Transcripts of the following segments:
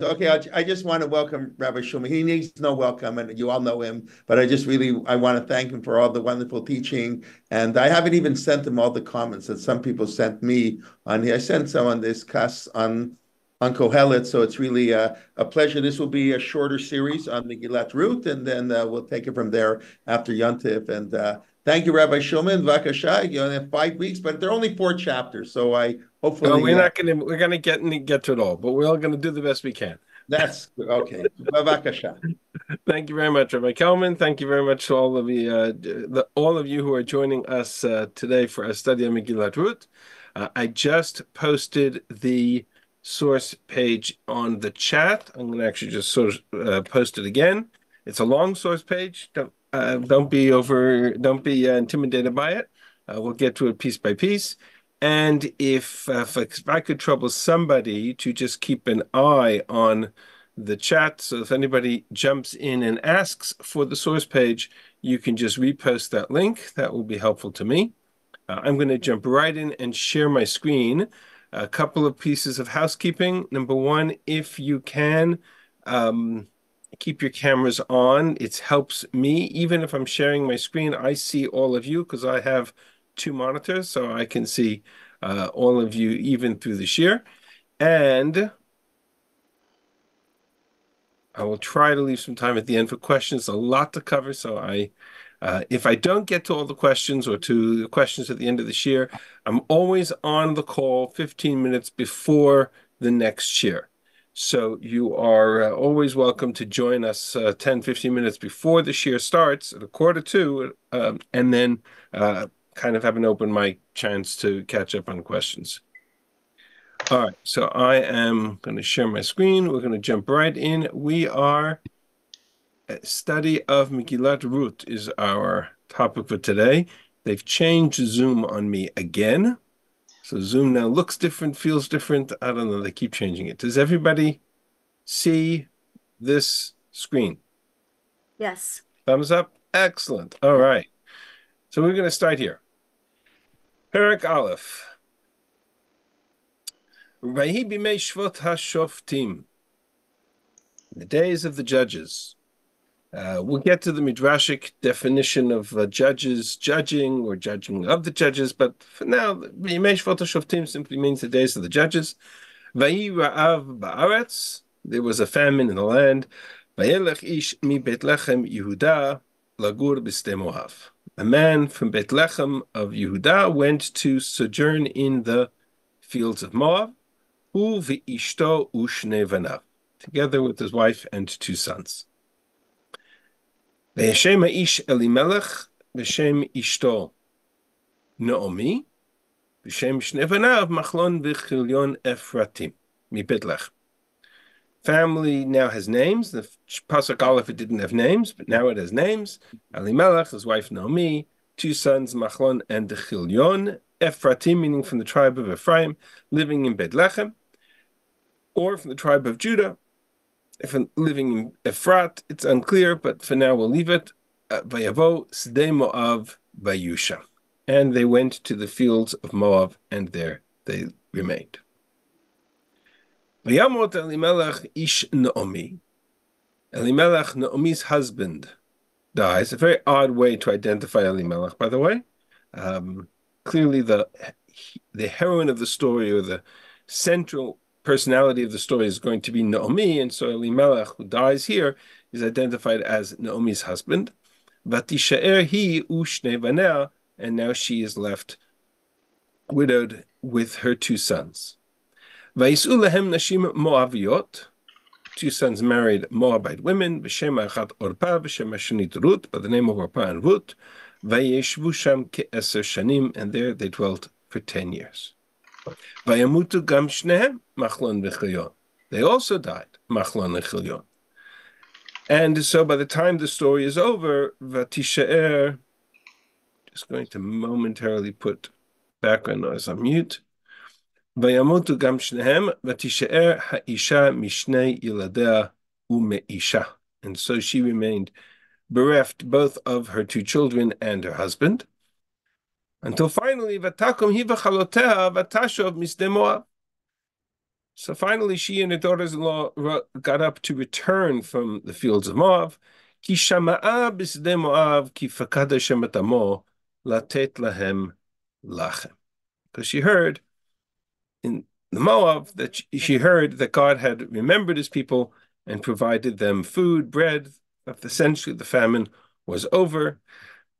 Okay, I, just want to welcome Rabbi Shulman. He needs no welcome, and you all know him. But I just really I want to thank him for all the wonderful teaching. And I haven't even sent him all the comments that some people sent me on here. I sent some on this class on on Kohelet, so it's really a, a pleasure. This will be a shorter series on the Megillat Ruth, and then uh, we'll take it from there after Yontif. And uh, thank you, Rabbi Shulman. Vakasha, you only have five weeks, but there are only four chapters, so I hopefully No, we're uh, not gonna we're gonna get get to it all, but we're all gonna do the best we can. that's okay. Thank you very much, Rabbi Kelman. Thank you very much to all of you, uh, the, all of you who are joining us uh, today for a study of Megillat Ruth. Uh, I just posted the source page on the chat. I'm going to actually just sort of uh, post it again. It's a long source page. Don't uh, don't be over. Don't be uh, intimidated by it. Uh, we'll get to it piece by piece. And if, uh, if I could trouble somebody to just keep an eye on the chat, so if anybody jumps in and asks for the source page, you can just repost that link. That will be helpful to me. Uh, I'm going to jump right in and share my screen. A couple of pieces of housekeeping. Number one, if you can, um, keep your cameras on. It helps me. Even if I'm sharing my screen, I see all of you because I have two monitors, so I can see uh, all of you even through the share. And I will try to leave some time at the end for questions. A lot to cover, so I, uh, if I don't get to all the questions or to the questions at the end of the year, I'm always on the call 15 minutes before the next year. So you are uh, always welcome to join us uh, 10, 15 minutes before the year starts at a quarter to, um, and then uh, kind of have an open mic chance to catch up on questions. All right, so I am going to share my screen. We're going to jump right in. We are a study of Megillat Ruth is our topic for today. They've changed Zoom on me again. So Zoom now looks different, feels different. I don't know. They keep changing it. Does everybody see this screen? Yes. Thumbs up. Excellent. All right. So we're going to start here. Perak Aleph. Vahi b'mei shvot hashoftim. The days of the judges. Uh, we'll get to the midrashic definition of uh, judges judging or judging of the judges, but for now, b'mei shvot hashoftim simply means the days of the judges. Vahi ra'av ba'aretz. There was a famine in the land. Vayelech ish mi Betlechem Yehuda lagur b'stei Moav. A man from Bethlehem of Yehuda went to sojourn in the fields of Moab hu v'ishto ushne vanav, together with his wife and two sons. Ve'yashem ish Elimelech v'shem ishto Naomi v'shem shne vanav machlon v'chilyon Efratim mi Bethlehem. Family now has names. The Pasuk Aleph it didn't have names, but now it has names. Elimelech, his wife Naomi, two sons Machlon and Chilyon, Ephratim, meaning from the tribe of Ephraim, living in Bethlehem or from the tribe of Judah. If living in Ephrat, it's unclear, but for now we'll leave it. Uh, Vayavo Sdei Moav Vayusha. And they went to the fields of Moab, and there they remained. Vayamot Elimelech ish Naomi. Elimelech, Naomi's husband, dies. A very odd way to identify Elimelech, by the way. Um, clearly, the the heroine of the story or the central personality of the story is going to be Naomi, and so Elimelech, who dies here, is identified as Naomi's husband. Vatishaer he ushne vanea, and now she is left widowed with her two sons. Vaisu lehem nashim moaviot. Two sons married Moabite women, b'shem achat Orpa, b'shem hashanit Ruth, by the name of Orpa and Ruth. Vayeshvu sham ke'eser shanim, and there they dwelt for ten years. Vayamutu gam shnehem machlon v'chilyon. They also died, machlon v'chilyon. And so by the time the story is over, Vatishaer, just going to momentarily put background noise on mute. וימותו גם שניהם, ותישאר האישה משני ילדיה ומאישה. And so she remained bereft both of her two children and her husband. Until finally, ותקום היא וחלותיה ותשוב משדה מואב. So finally, she and her daughters-in-law got up to return from the fields of Moab. Ki shama'a bisde Moab ki fakada shematamo latet lahem lachem. Because she heard in the Moab that she heard that God had remembered his people and provided them food, bread, that essentially the famine was over.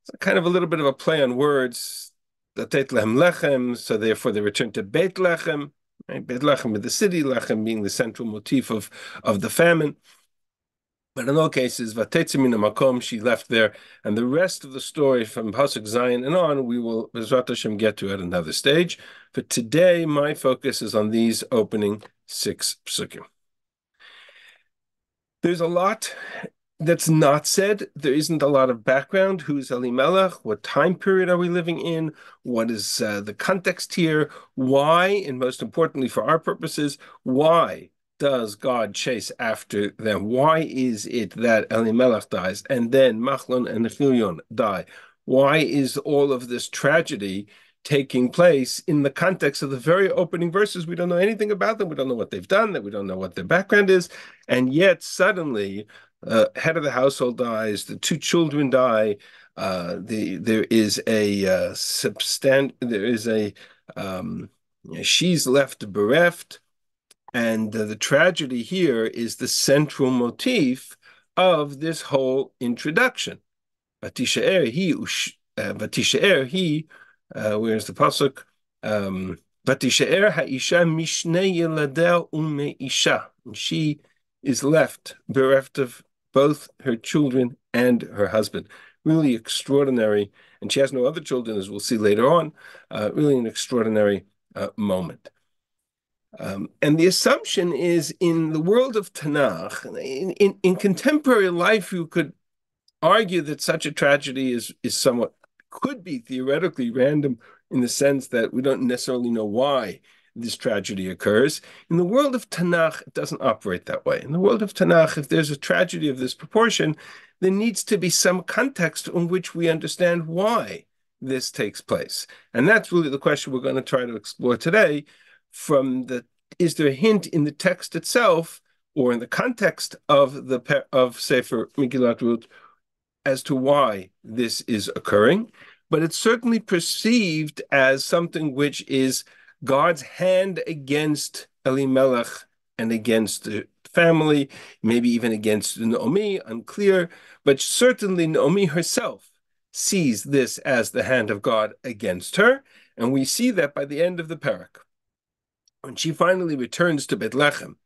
It's kind of a little bit of a play on words. Latet lahem lechem, so therefore they returned to Beit Lechem Right? Beit Lechem the city, Lechem being the central motif of, of the famine. But in all cases, Vatetzimina Makom, she left there, and the rest of the story from Pasuk Zayin and on, we will, Bezrat Hashem, get to at another stage. For today, my focus is on these opening six psukim. There's a lot that's not said. There isn't a lot of background. Who's Elimelech? What time period are we living in? What is uh, the context here? Why, and most importantly for our purposes, why does God chase after them? Why is it that Elimelech dies and then Machlon and Chilion die? Why is all of this tragedy taking place in the context of the very opening verses? We don't know anything about them. We don't know what they've done. That we don't know what their background is, and yet suddenly uh, head of the household dies, the two children die, uh, the there is a uh, substant there is a um, she's left bereft, and uh, the tragedy here is the central motif of this whole introduction. Vatishaer he uh, Vatishaer he uh, where's the pasuk? Um, Vatishaer ha'isha mishne yeladeh ume isha. She is left bereft of both her children and her husband. Really extraordinary. And she has no other children, as we'll see later on. Uh, really an extraordinary uh, moment. Um, and the assumption is in the world of Tanakh, in, in, in, contemporary life, you could argue that such a tragedy is, is somewhat, could be theoretically random in the sense that we don't necessarily know why this tragedy occurs. In the world of Tanakh, it doesn't operate that way. In the world of Tanakh, if there's a tragedy of this proportion, there needs to be some context in which we understand why this takes place. And that's really the question we're going to try to explore today from the is there a hint in the text itself or in the context of the of Sefer Megillat Ruth as to why this is occurring, but it's certainly perceived as something which is God's hand against Elimelech and against the family, maybe even against Naomi, unclear, but certainly Naomi herself sees this as the hand of God against her, and we see that by the end of the parak. When she finally returns to Bethlehem,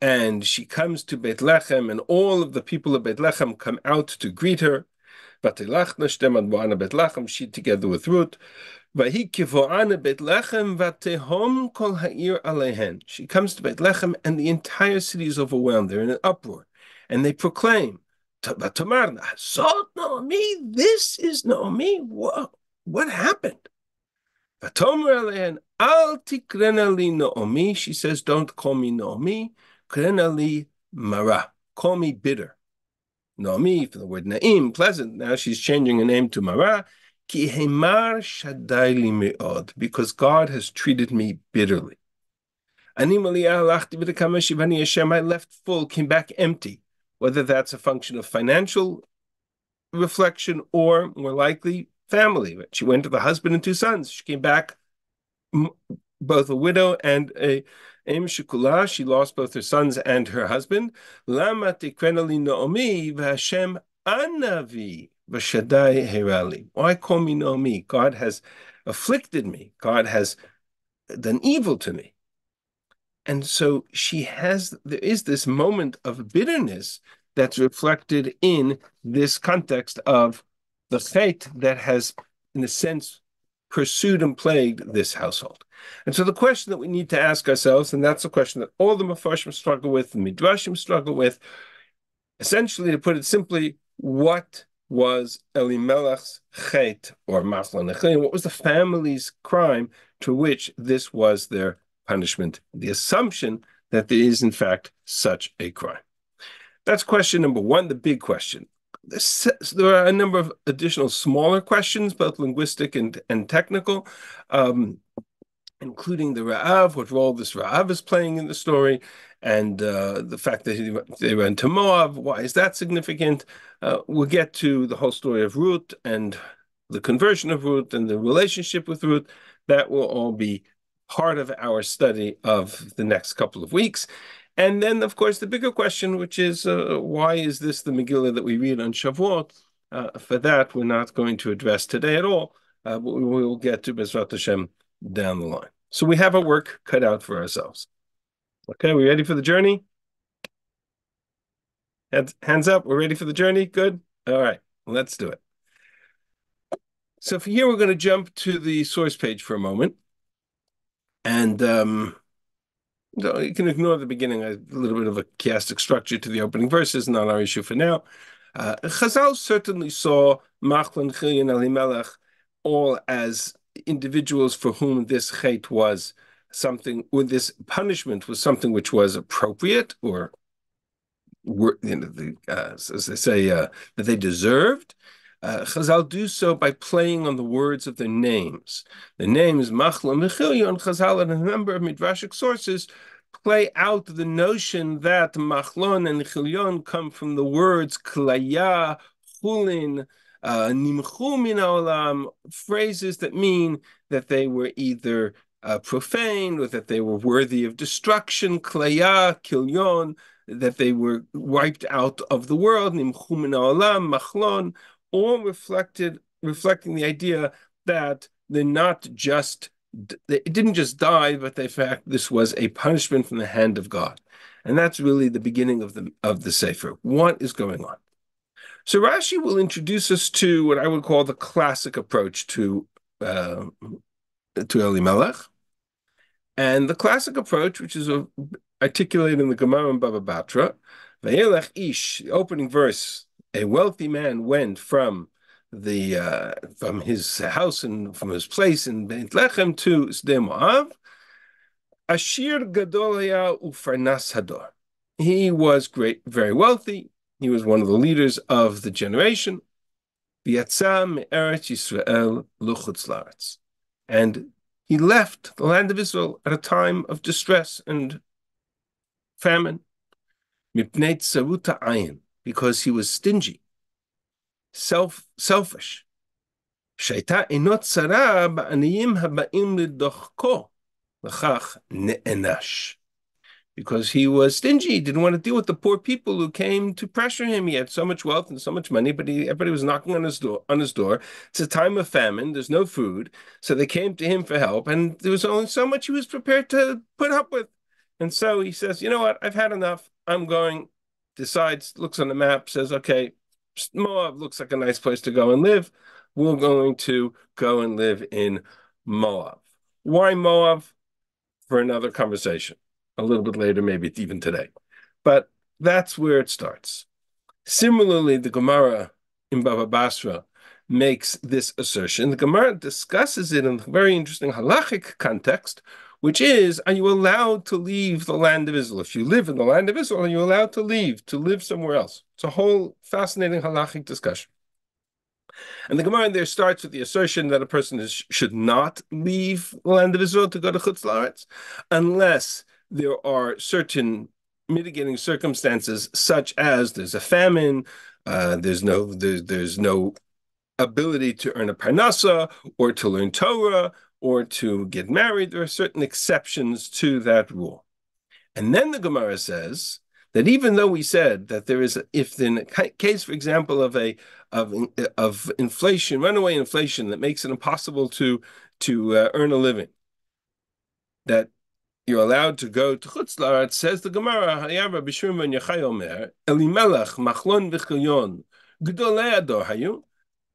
and she comes to Bethlehem, and all of the people of Bethlehem come out to greet her. She together with Ruth, she comes to Bethlehem, and the entire city is overwhelmed. They're in an uproar, and they proclaim, Naomi, this is Naomi. What, what happened? Al Naomi. She says, Don't call me Naomi. Krenali Mara. Call me bitter. Naomi, for the word Naim, pleasant. Now she's changing her name to Mara ki Himar Shadaili Mi'od, because God has treated me bitterly. I left full, came back empty, whether that's a function of financial reflection or more likely family. She went to the husband and two sons. She came back both a widow and a Em Shikula. She lost both her sons and her husband. Lama tekrenali Naomi v'Hashem anavi. Vashadai Herali. Why call me Naomi? God has afflicted me. God has done evil to me. And so she has, there is this moment of bitterness that's reflected in this context of the fate that has, in a sense, pursued and plagued this household. And so the question that we need to ask ourselves, and that's the question that all the Mepharshim struggle with, the Midrashim struggle with, essentially, to put it simply, what was Elimelech's chet or Machlon What was the family's crime to which this was their punishment? The assumption that there is, in fact, such a crime. That's question number one, the big question. There are a number of additional smaller questions, both linguistic and, and technical. Um, including the Ra'av, what role this Ra'av is playing in the story, and uh, the fact that he, they went to Moab. Why is that significant? Uh, we'll get to the whole story of Ruth and the conversion of Ruth and the relationship with Ruth. That will all be part of our study of the next couple of weeks. And then, of course, the bigger question, which is uh, why is this the Megillah that we read on Shavuot? Uh, for that, we're not going to address today at all, uh, but we will get to Bezrat Hashem down the line. So we have our work cut out for ourselves. Okay, we ready for the journey? Hands, hands up, we're ready for the journey? Good? All right, let's do it. So for here, we're going to jump to the source page for a moment. And um, you can ignore the beginning, a little bit of a chiastic structure to the opening verses, not our issue for now. Uh, Chazal certainly saw Machlon, Chilion, Elimelech all as individuals for whom this chait was something, or this punishment was something which was appropriate or you know, the, uh, as they say, uh, that they deserved. Uh, Chazal do so by playing on the words of their names. The names Machlon, Mechilion, Chazal, and a number of midrashic sources play out the notion that Machlon and Chilion come from the words Klaya, Chulin, uh, Nimchu min olam, phrases that mean that they were either uh, profane or that they were worthy of destruction, Klaya, Kilion, that they were wiped out of the world, Nimchu min olam, Machlon, all reflected reflecting the idea that they're not just they didn't just die, but in fact this was a punishment from the hand of God, and that's really the beginning of the of the sefer. What is going on? So Rashi will introduce us to what I would call the classic approach to uh, to Elimelech, and the classic approach, which is articulated in the Gemara and Baba Batra, Ish, the opening verse a wealthy man went from the uh, from his house and from his place in Beit Lechem to Sde Moav. Ashir Gadolaya Ufarnas Hador. He was great, very wealthy. He was one of the leaders of the generation. And he left the land of Israel at a time of distress and famine. Mipnei Tsaruta Ayin because he was stingy, self selfish. שהייתה אינו צרה בעניים הבאים לדוחקו, לכך נענש. Because he was stingy, he didn't want to deal with the poor people who came to pressure him. He had so much wealth and so much money, but he, everybody was knocking on his door. On his door, it's a time of famine. There's no food, so they came to him for help, and there was only so much he was prepared to put up with. And so he says, "You know what? I've had enough. I'm going decides, looks on the map, says, okay, Moab looks like a nice place to go and live. We're going to go and live in Moab. Why Moab? For another conversation, a little bit later, maybe even today. But that's where it starts. Similarly, the Gemara in Baba Basra makes this assertion. The Gemara discusses it in a very interesting halachic context, which is, are you allowed to leave the land of Israel? If you live in the land of Israel, are you allowed to leave, to live somewhere else? It's a whole fascinating halachic discussion. And the Gemara there starts with the assertion that a person is, should not leave the land of Israel to go to Chutz La'aretz, unless there are certain mitigating circumstances, such as there's a famine, uh, there's no there's, there's no ability to earn a parnasa or to learn Torah or to get married, there are certain exceptions to that rule. And then the Gemara says that even though we said that there is, a, if in a case, for example, of a of of inflation, runaway inflation that makes it impossible to to uh, earn a living, that you're allowed to go to Chutz says the Gemara, Hayava Bishum ben Yochai Omer, Elimelech Machlon v'chilyon, Gdolei Ador Hayu,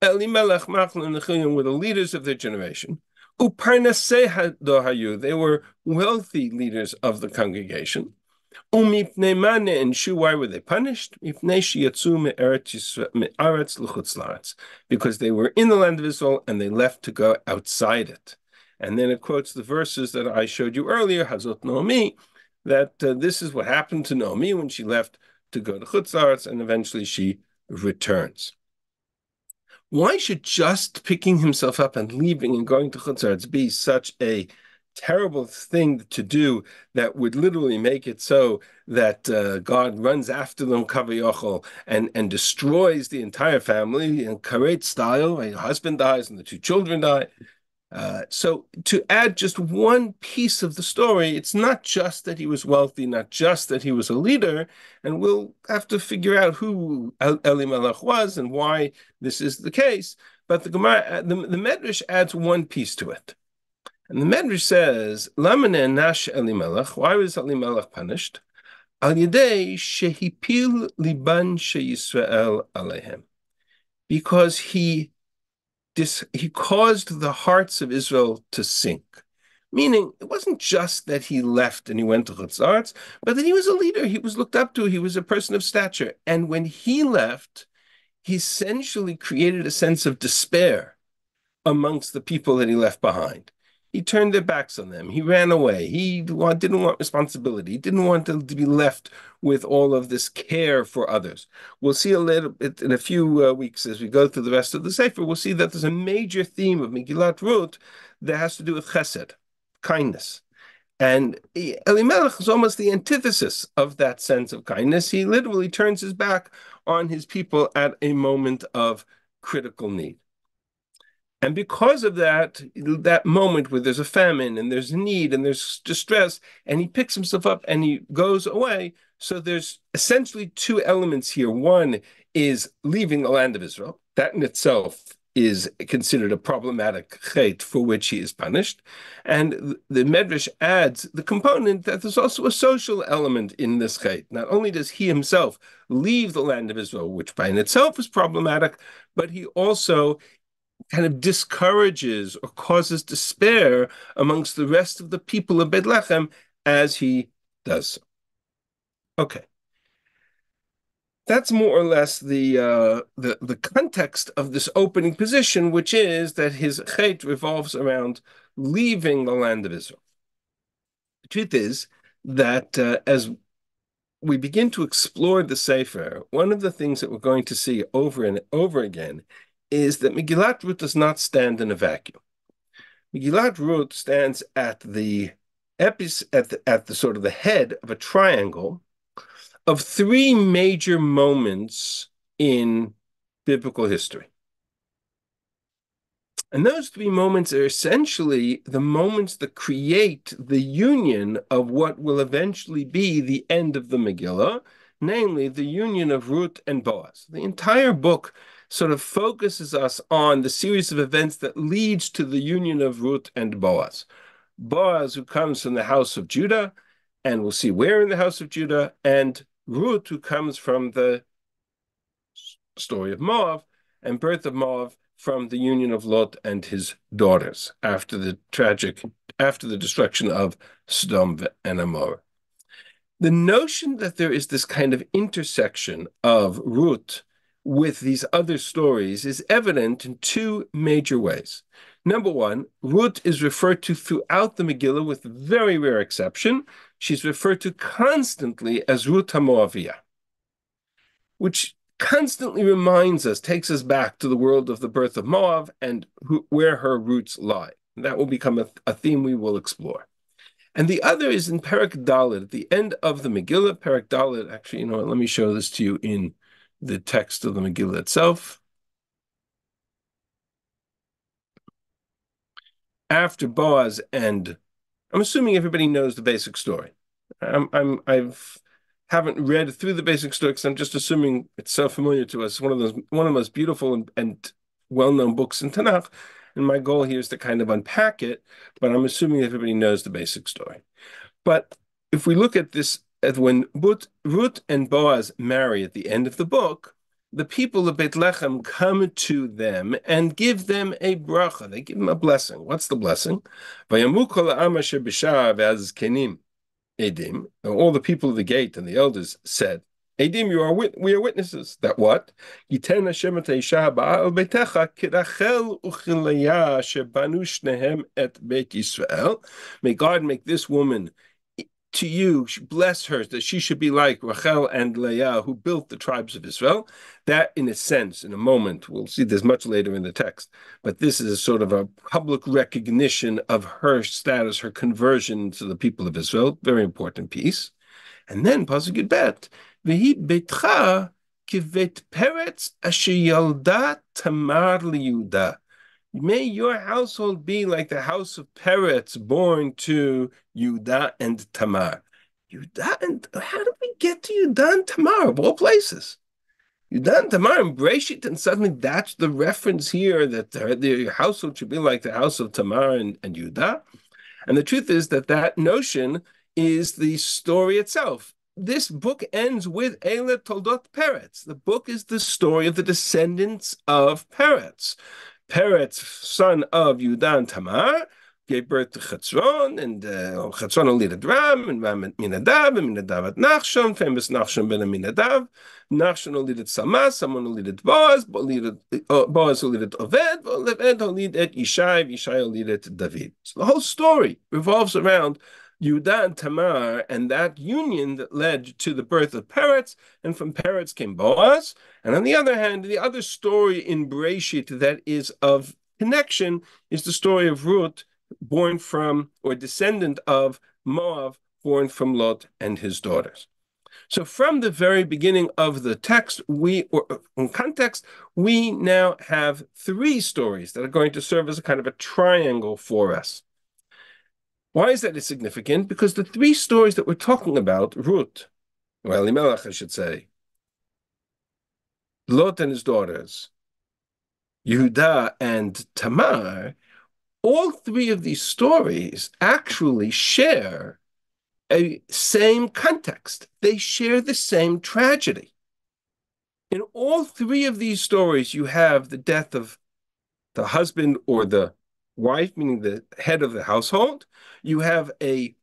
Elimelech Machlon and were the leaders of their generation. They were wealthy leaders of the congregation. And Shu, why were they punished? Because they were in the land of Israel and they left to go outside it. And then it quotes the verses that I showed you earlier, Hazot Naomi, that uh, this is what happened to Naomi when she left to go to Chutz and eventually she returns. Why should just picking himself up and leaving and going to Chutz be such a terrible thing to do that would literally make it so that uh, God runs after them kaviyachol and and destroys the entire family in karet style. My husband dies and the two children die. Uh, so to add just one piece of the story, it's not just that he was wealthy, not just that he was a leader, and we'll have to figure out who Elimelech was and why this is the case. But the Gemara, the, the Medrash adds one piece to it. And the Medrash says, Lamane Nash Elimelech, why was Elimelech punished? Al Yadei Shehipil Liban Sheyisrael Alehem. Because he dis, he caused the hearts of Israel to sink. Meaning, it wasn't just that he left and he went to Chutzarts, but that he was a leader. He was looked up to. He was a person of stature. And when he left, he essentially created a sense of despair amongst the people that he left behind. He turned their backs on them. He ran away. He didn't want responsibility. He didn't want to, be left with all of this care for others. We'll see a little bit in a few uh, weeks as we go through the rest of the Sefer. We'll see that there's a major theme of Megillat Ruth that has to do with chesed, kindness. And Elimelech is almost the antithesis of that sense of kindness. He literally turns his back on his people at a moment of critical need. And because of that, that moment where there's a famine and there's need and there's distress, and he picks himself up and he goes away. So there's essentially two elements here. One is leaving the land of Israel. That in itself is considered a problematic chait for which he is punished. And the Medrash adds the component that there's also a social element in this chait. Not only does he himself leave the land of Israel, which by in itself is problematic, but he also kind of discourages or causes despair amongst the rest of the people of Bethlehem as he does so. Okay. That's more or less the, uh, the the context of this opening position, which is that his chait revolves around leaving the land of Israel. The truth is that uh, as we begin to explore the Sefer, one of the things that we're going to see over and over again is that Megillat Ruth does not stand in a vacuum. Megillat Ruth stands at the epis at the, at the sort of the head of a triangle of three major moments in biblical history. And those three moments are essentially the moments that create the union of what will eventually be the end of the Megillah, namely the union of Ruth and Boaz. The entire book sort of focuses us on the series of events that leads to the union of Ruth and Boaz. Boaz, who comes from the house of Judah, and we'll see where in the house of Judah, and Ruth, who comes from the story of Moab and birth of Moab from the union of Lot and his daughters after the tragic, after the destruction of Sodom and Amor. The notion that there is this kind of intersection of Ruth with these other stories is evident in two major ways. Number one, Ruth is referred to throughout the Megillah with very rare exception. She's referred to constantly as Ruth HaMoaviyah, which constantly reminds us, takes us back to the world of the birth of Moab and who, where her roots lie. That will become a, a, theme we will explore. And the other is in Perak Dalet, at the end of the Megillah. Perak Dalet, actually, you know what, let me show this to you in the text of the Megillah itself. After Boaz and I'm assuming everybody knows the basic story. I'm, I'm I've haven't read through the basic story because I'm just assuming it's so familiar to us. One of those one of the most beautiful and, and well-known books in Tanakh. And my goal here is to kind of unpack it, but I'm assuming everybody knows the basic story. But if we look at this when Ruth and Boaz marry at the end of the book, the people of Bethlehem come to them and give them a bracha. They give them a blessing. What's the blessing? Edim, all the people of the gate and the elders said, Edim, you are we are witnesses that what? May God make this woman to you, bless her, that she should be like Rachel and Leah, who built the tribes of Israel. That, in a sense, in a moment, we'll see this much later in the text, but this is sort of a public recognition of her status, her conversion to the people of Israel. Very important piece. And then, Pasuk Bet, Vehi Betcha kivet Peretz asher yalda Tamar liyuda. May your household be like the house of Peretz, born to Yudah and Tamar. Yudah and how did we get to Yudah and Tamar of all places? Yudah and Tamar and Breshit, and suddenly that's the reference here that the, household should be like the house of Tamar and, and. And the truth is that that notion is the story itself. This book ends with Eile Toldot Peretz. The book is the story of the descendants of Peretz. Peretz, son of Yudan Tamar, gave birth to Chetzron, and uh, Chetzron elided Ram, and Ram Minadav, and Minadav at Nachshon, famous Nachshon ben Minadav. Nachshon elided Sama, Salmon elided Boaz, uh, Boaz elided Oved, Oved elided Yishai, Yishai elided David. So the whole story revolves around Yudah and Tamar, and that union that led to the birth of Peretz, and from Peretz came Boaz. And on the other hand, the other story in Breshit that is of connection is the story of Ruth, born from or descendant of Moab, born from Lot and his daughters. So from the very beginning of the text, we or uh, in context, we now have three stories that are going to serve as a kind of a triangle for us. Why is that significant? Because the three stories that we're talking about, Ruth, or Elimelech, I should say, Lot and his daughters, Yehuda and Tamar, all three of these stories actually share a same context. They share the same tragedy. In all three of these stories, you have the death of the husband or the wife, meaning the head of the household. You have a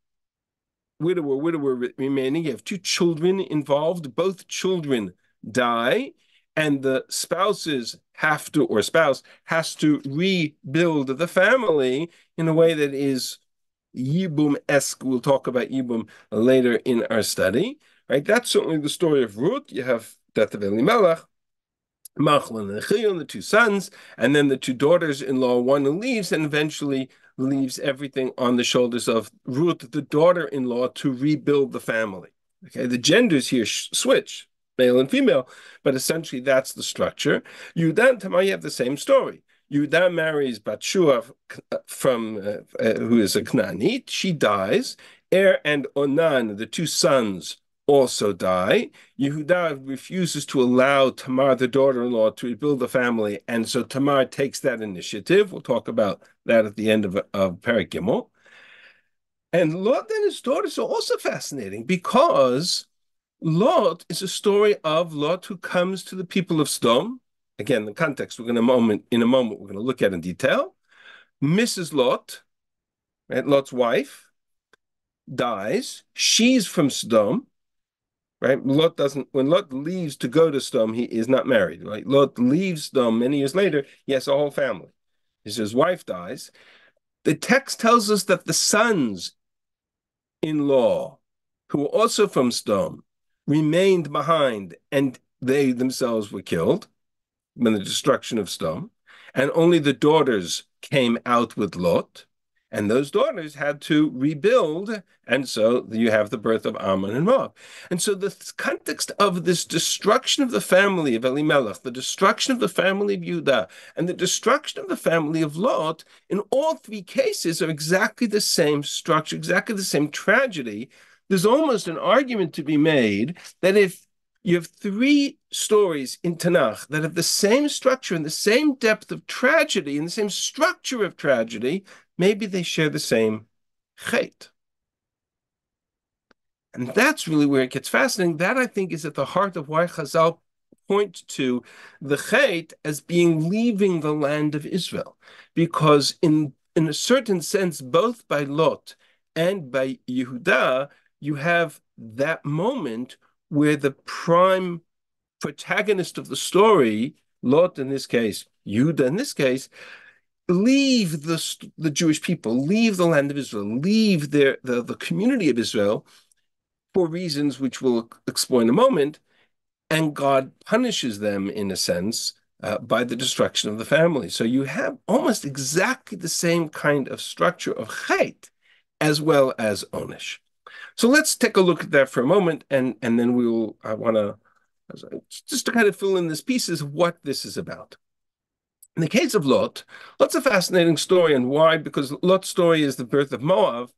widower, widower remaining. You have two children involved. Both children die, and the spouses have to, or spouse has to rebuild the family in a way that is Yibum esque. We'll talk about Yibum later in our study. Right? That's certainly the story of Ruth. You have death of Elimelech. Machlon and Chilyon, the two sons, and then the two daughters-in-law. One leaves and eventually leaves everything on the shoulders of Ruth, the daughter-in-law, to rebuild the family. Okay, the genders here switch, male and female, but essentially that's the structure. Tamar, you have the same story. Yudah marries Batshua from uh, uh, who is a Knaanite. She dies. Er and Onan, the two sons also die. Yehuda refuses to allow Tamar, the daughter-in-law, to rebuild the family, and so Tamar takes that initiative. We'll talk about that at the end of, of Gimel. And Lot and his daughters are also fascinating because Lot is a story of Lot who comes to the people of Sodom. Again, the context we're going to moment in a moment we're going to look at in detail. Mrs. Lot, right, Lot's wife, dies. She's from Sodom right? Lot doesn't, when Lot leaves to go to Sodom, he is not married, right? Lot leaves Sodom many years later, he has a whole family. His wife dies. The text tells us that the sons in law, who were also from Sodom, remained behind and they themselves were killed in the destruction of Sodom, and only the daughters came out with Lot. And those daughters had to rebuild. And so you have the birth of Ammon and Moab. And so the context of this destruction of the family of Elimelech, the destruction of the family of Judah, and the destruction of the family of Lot, in all three cases are exactly the same structure, exactly the same tragedy. There's almost an argument to be made that if you have three stories in Tanakh that have the same structure and the same depth of tragedy and the same structure of tragedy, maybe they share the same chait. And that's really where it gets fascinating. That I think is at the heart of why Chazal point to the chait as being leaving the land of Israel, because in in a certain sense, both by Lot and by Yehuda, you have that moment where the prime protagonist of the story, Lot in this case, Yehuda in this case, leave the, the Jewish people, leave the land of Israel, leave their the, the community of Israel for reasons which we'll explain in a moment, and God punishes them in a sense uh, by the destruction of the family. So you have almost exactly the same kind of structure of chait as well as onish. So let's take a look at that for a moment, and and then we'll I want to just to kind of fill in this piece is what this is about. In the case of Lot, Lot's a fascinating story, and why? Because Lot's story is the birth of Moab,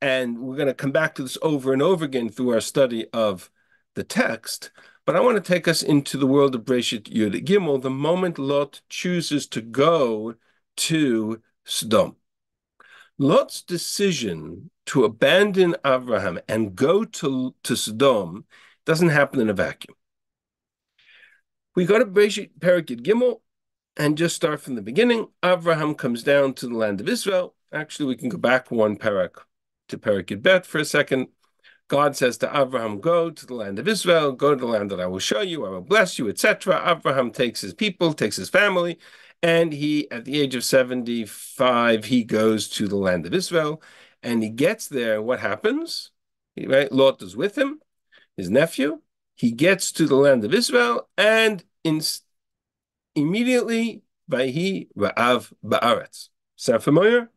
and we're going to come back to this over and over again through our study of the text. But I want to take us into the world of Breshit Yud Gimel, the moment Lot chooses to go to Sodom. Lot's decision to abandon Abraham and go to, to Sodom doesn't happen in a vacuum. We go to Breshit Parakid Gimel and just start from the beginning. Abraham comes down to the land of Israel. Actually, we can go back one parak to Parakid Bet for a second. God says to Abraham, Go to the land of Israel, go to the land that I will show you, I will bless you, etc. Abraham takes his people, takes his family, and he, at the age of 75, he goes to the land of Israel. And he gets there. What happens? Right? Lot is with him, his nephew. He gets to the land of Israel, and in, immediately, Vayhi Ra'av Ba'aretz. Sound familiar?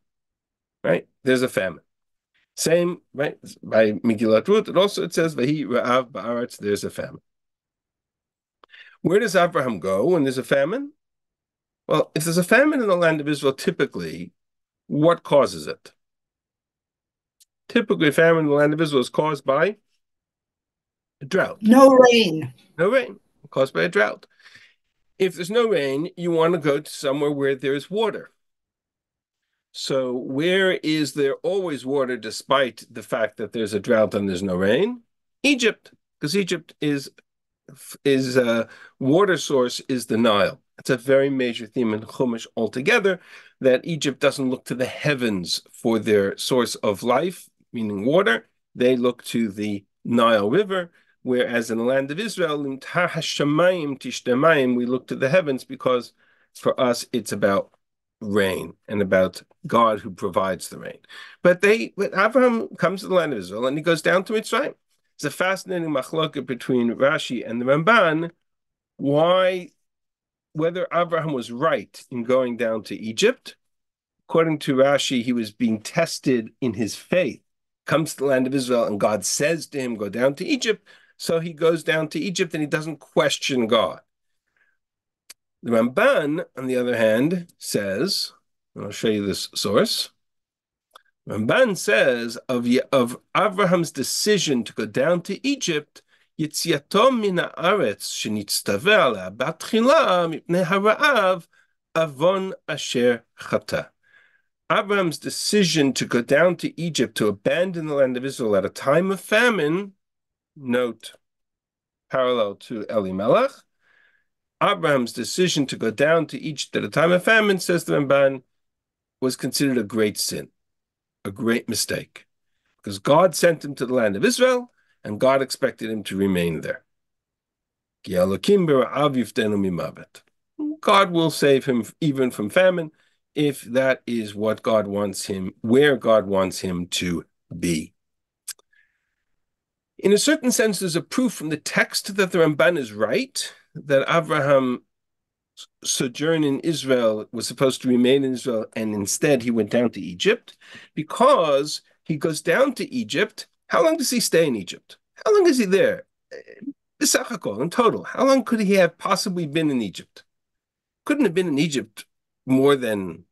Right? There's a famine. Same, right? By Megillat Ruth, it also it says, Vayhi Ra'av Ba'aretz, there's a famine. Where does Abraham go when there's a famine? Well, if there's a famine in the land of Israel, typically, what causes it? Typically, famine in the land of Israel is caused by a drought. No rain. No rain, caused by a drought. If there's no rain, you want to go to somewhere where there's water. So, where is there always water despite the fact that there's a drought and there's no rain? Egypt, because Egypt is is a uh, water source is the Nile. It's a very major theme in Chumash altogether that Egypt doesn't look to the heavens for their source of life, meaning water. They look to the Nile River, whereas in the land of Israel, we look to the heavens because for us it's about rain and about God who provides the rain. But they, but Abraham comes to the land of Israel and he goes down to Mitzrayim. It's a fascinating machloket between Rashi and the Ramban. Why whether Abraham was right in going down to Egypt. According to Rashi, he was being tested in his faith Comes to the land of Israel, and God says to him, Go down to Egypt. So he goes down to Egypt and he doesn't question God. The Ramban, on the other hand, says, I'll show you this source. Ramban says of, of Abraham's decision to go down to Egypt, יציאתו מן הארץ שנצטווה עליה בתחילה מפני הרעב, עוון אשר חטא. Abraham's decision to go down to Egypt to abandon the land of Israel at a time of famine, note parallel to Elimelech, Abraham's decision to go down to Egypt at a time of famine, says the Ramban, was considered a great sin, a great mistake, because God sent him to the land of Israel, and God expected him to remain there. God will save him even from famine if that is what God wants him, where God wants him to be. In a certain sense, there's a proof from the text that the Ramban is right, that Abraham sojourn in Israel was supposed to remain in Israel, and instead he went down to Egypt, because he goes down to Egypt how long does he stay in Egypt? How long is he there? In total, how long could he have possibly been in Egypt? Couldn't have been in Egypt more than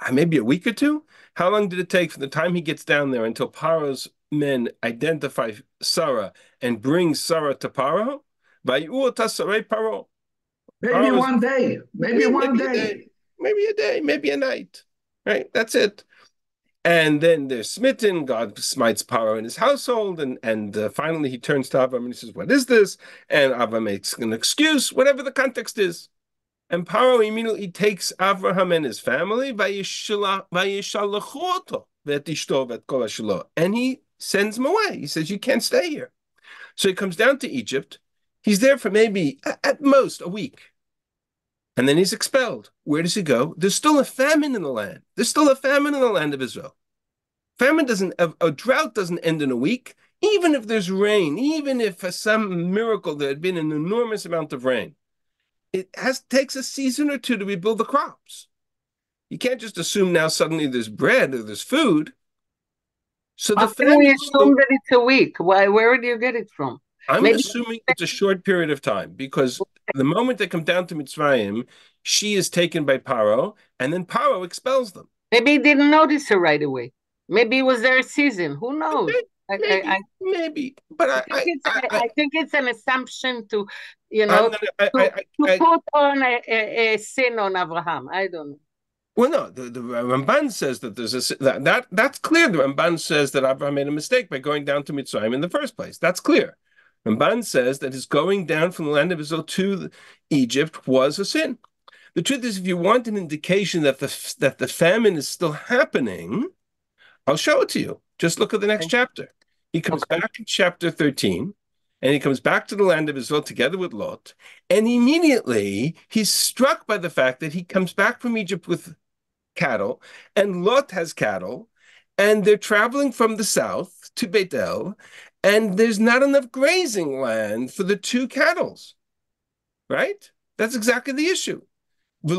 uh, maybe a week or two. How long did it take from the time he gets down there until Paro's men identify Sarah and bring Sarah to Paro? Maybe one day. Maybe, maybe one maybe day. day. Maybe a day. Maybe a night. Right. That's it. And then they're smitten. God smites Paro in his household, and and uh, finally he turns to Avram and he says, "What is this?" And Avram makes an excuse, whatever the context is. And Paro immediately takes Avraham and his family, and he sends him away. He says, "You can't stay here." So he comes down to Egypt. He's there for maybe at most a week. And then he's expelled. Where does he go? There's still a famine in the land. There's still a famine in the land of Israel. Famine doesn't, a, a drought doesn't end in a week. Even if there's rain, even if for some miracle there had been an enormous amount of rain, it has takes a season or two to rebuild the crops. You can't just assume now suddenly there's bread or there's food. So the How can we assume that it's a week? Why? Where do you get it from? I'm Maybe assuming it's a short period of time because the moment they come down to Mitzrayim, she is taken by Paro, and then Paro expels them. Maybe he didn't notice her right away. Maybe it was their season. Who knows? Maybe, maybe, I, maybe. but I, I, think I, think it's an assumption to, you know, to, to put on a, a, a sin on Abraham. I don't know. Well, no, the, the Ramban says that there's a that, that that's clear. The Ramban says that Abraham made a mistake by going down to Mitzrayim in the first place. That's clear. Ramban says that his going down from the land of Israel to Egypt was a sin. The truth is, if you want an indication that the that the famine is still happening, I'll show it to you. Just look at the next chapter. He comes okay. back to chapter 13, and he comes back to the land of Israel together with Lot, and immediately he's struck by the fact that he comes back from Egypt with cattle, and Lot has cattle, and they're traveling from the south to Bethel, and there's not enough grazing land for the two cattle. Right? That's exactly the issue. There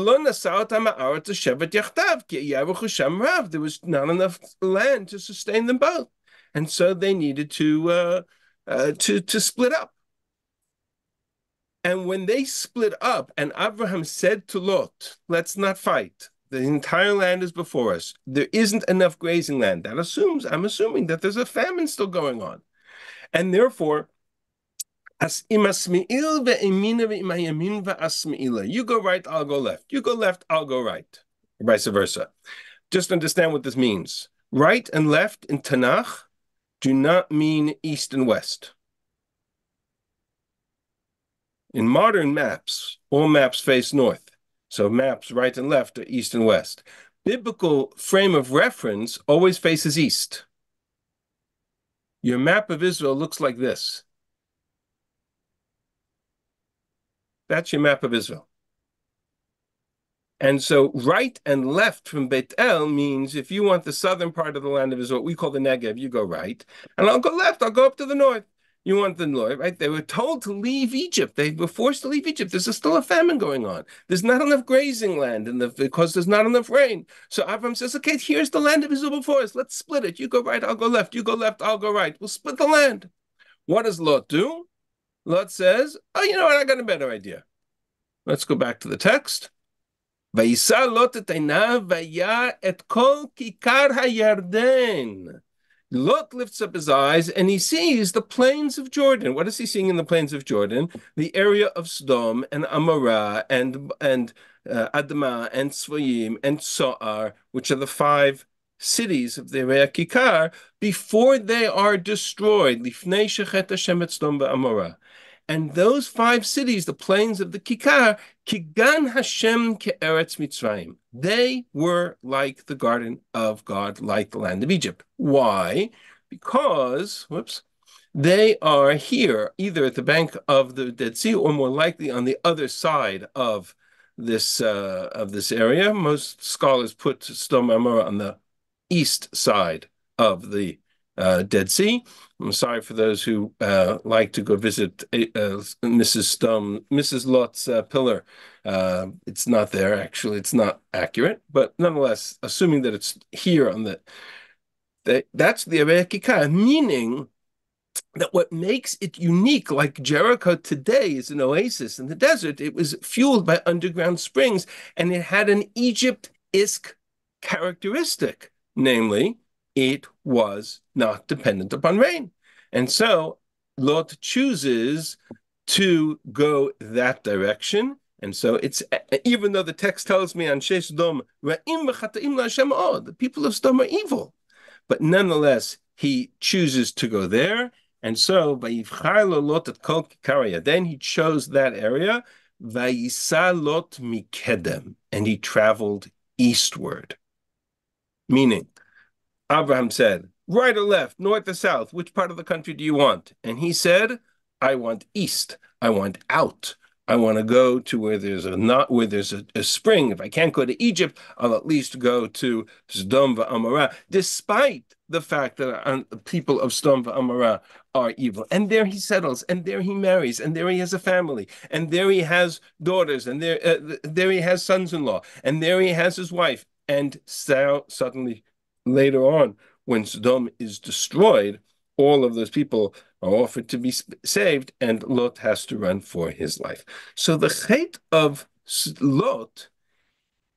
was not enough land to sustain them both, and so they needed to uh, uh, to to split up. And when they split up, and Abraham said to Lot, "Let's not fight. The entire land is before us. There isn't enough grazing land. That assumes, I'm assuming that there's a famine still going on. And therefore, you go right, I'll go left. You go left, I'll go right. Vice versa. Just understand what this means. Right and left in Tanakh do not mean east and west. In modern maps, all maps face north. So maps right and left are east and west. Biblical frame of reference always faces east. Your map of Israel looks like this. That's your map of Israel. And so right and left from Beit El means if you want the southern part of the land of Israel, we call the Negev, you go right. And I'll go left, I'll go up to the north. You want the north, right? They were told to leave Egypt. They were forced to leave Egypt. There's still a famine going on. There's not enough grazing land in the, because there's not enough rain. So Avram says, okay, here's the land of Israel before us. Let's split it. You go right, I'll go left. You go left, I'll go right. We'll split the land. What does Lot do? Lot says, oh, you know what? I got a better idea. Let's go back to the text. ויישא לוט את עיניו, והיה את כל כיכר הירדן. Lot lifts up his eyes and he sees the plains of Jordan. What is he seeing in the plains of Jordan? The area of Sodom and Amorah and and uh, Admah and Sfoyim and Tzoar, which are the five cities of the area Kikar, before they are destroyed. Lifnei Shechet Hashem et Sodom Amorah and those five cities, the plains of the Kikar, Kigan Hashem Ke'eretz Mitzrayim, they were like the garden of God, like the land of Egypt. Why? Because, whoops, they are here, either at the bank of the Dead Sea, or more likely on the other side of this uh, of this area. Most scholars put Sodom on the east side of the uh, Dead Sea. I'm sorry for those who uh, like to go visit uh, Mrs. Stum, Mrs. Lot's uh, pillar. Uh, it's not there, actually. It's not accurate, but nonetheless, assuming that it's here on the, the that's the Areikika, meaning that what makes it unique, like Jericho today is an oasis in the desert, it was fueled by underground springs and it had an Egypt-esque characteristic, namely it was not dependent upon rain. And so Lot chooses to go that direction. And so it's even though the text tells me on Shesh Dom, the people of Sodom are evil, but nonetheless he chooses to go there. And so Lot at then he chose that area. Lot mikedem, and he traveled eastward. Meaning, Abraham said, Right or left, north or south, which part of the country do you want? And he said, I want east. I want out. I want to go to where there's a not where there's a, a, spring. If I can't go to Egypt, I'll at least go to Sdom v'Amorah, despite the fact that the people of Sdom v'Amorah are evil. And there he settles, and there he marries, and there he has a family, and there he has daughters, and there uh, there he has sons-in-law, and there he has his wife. And so suddenly, later on, when Sodom is destroyed, all of those people are offered to be saved, and Lot has to run for his life. So the chait of Lot,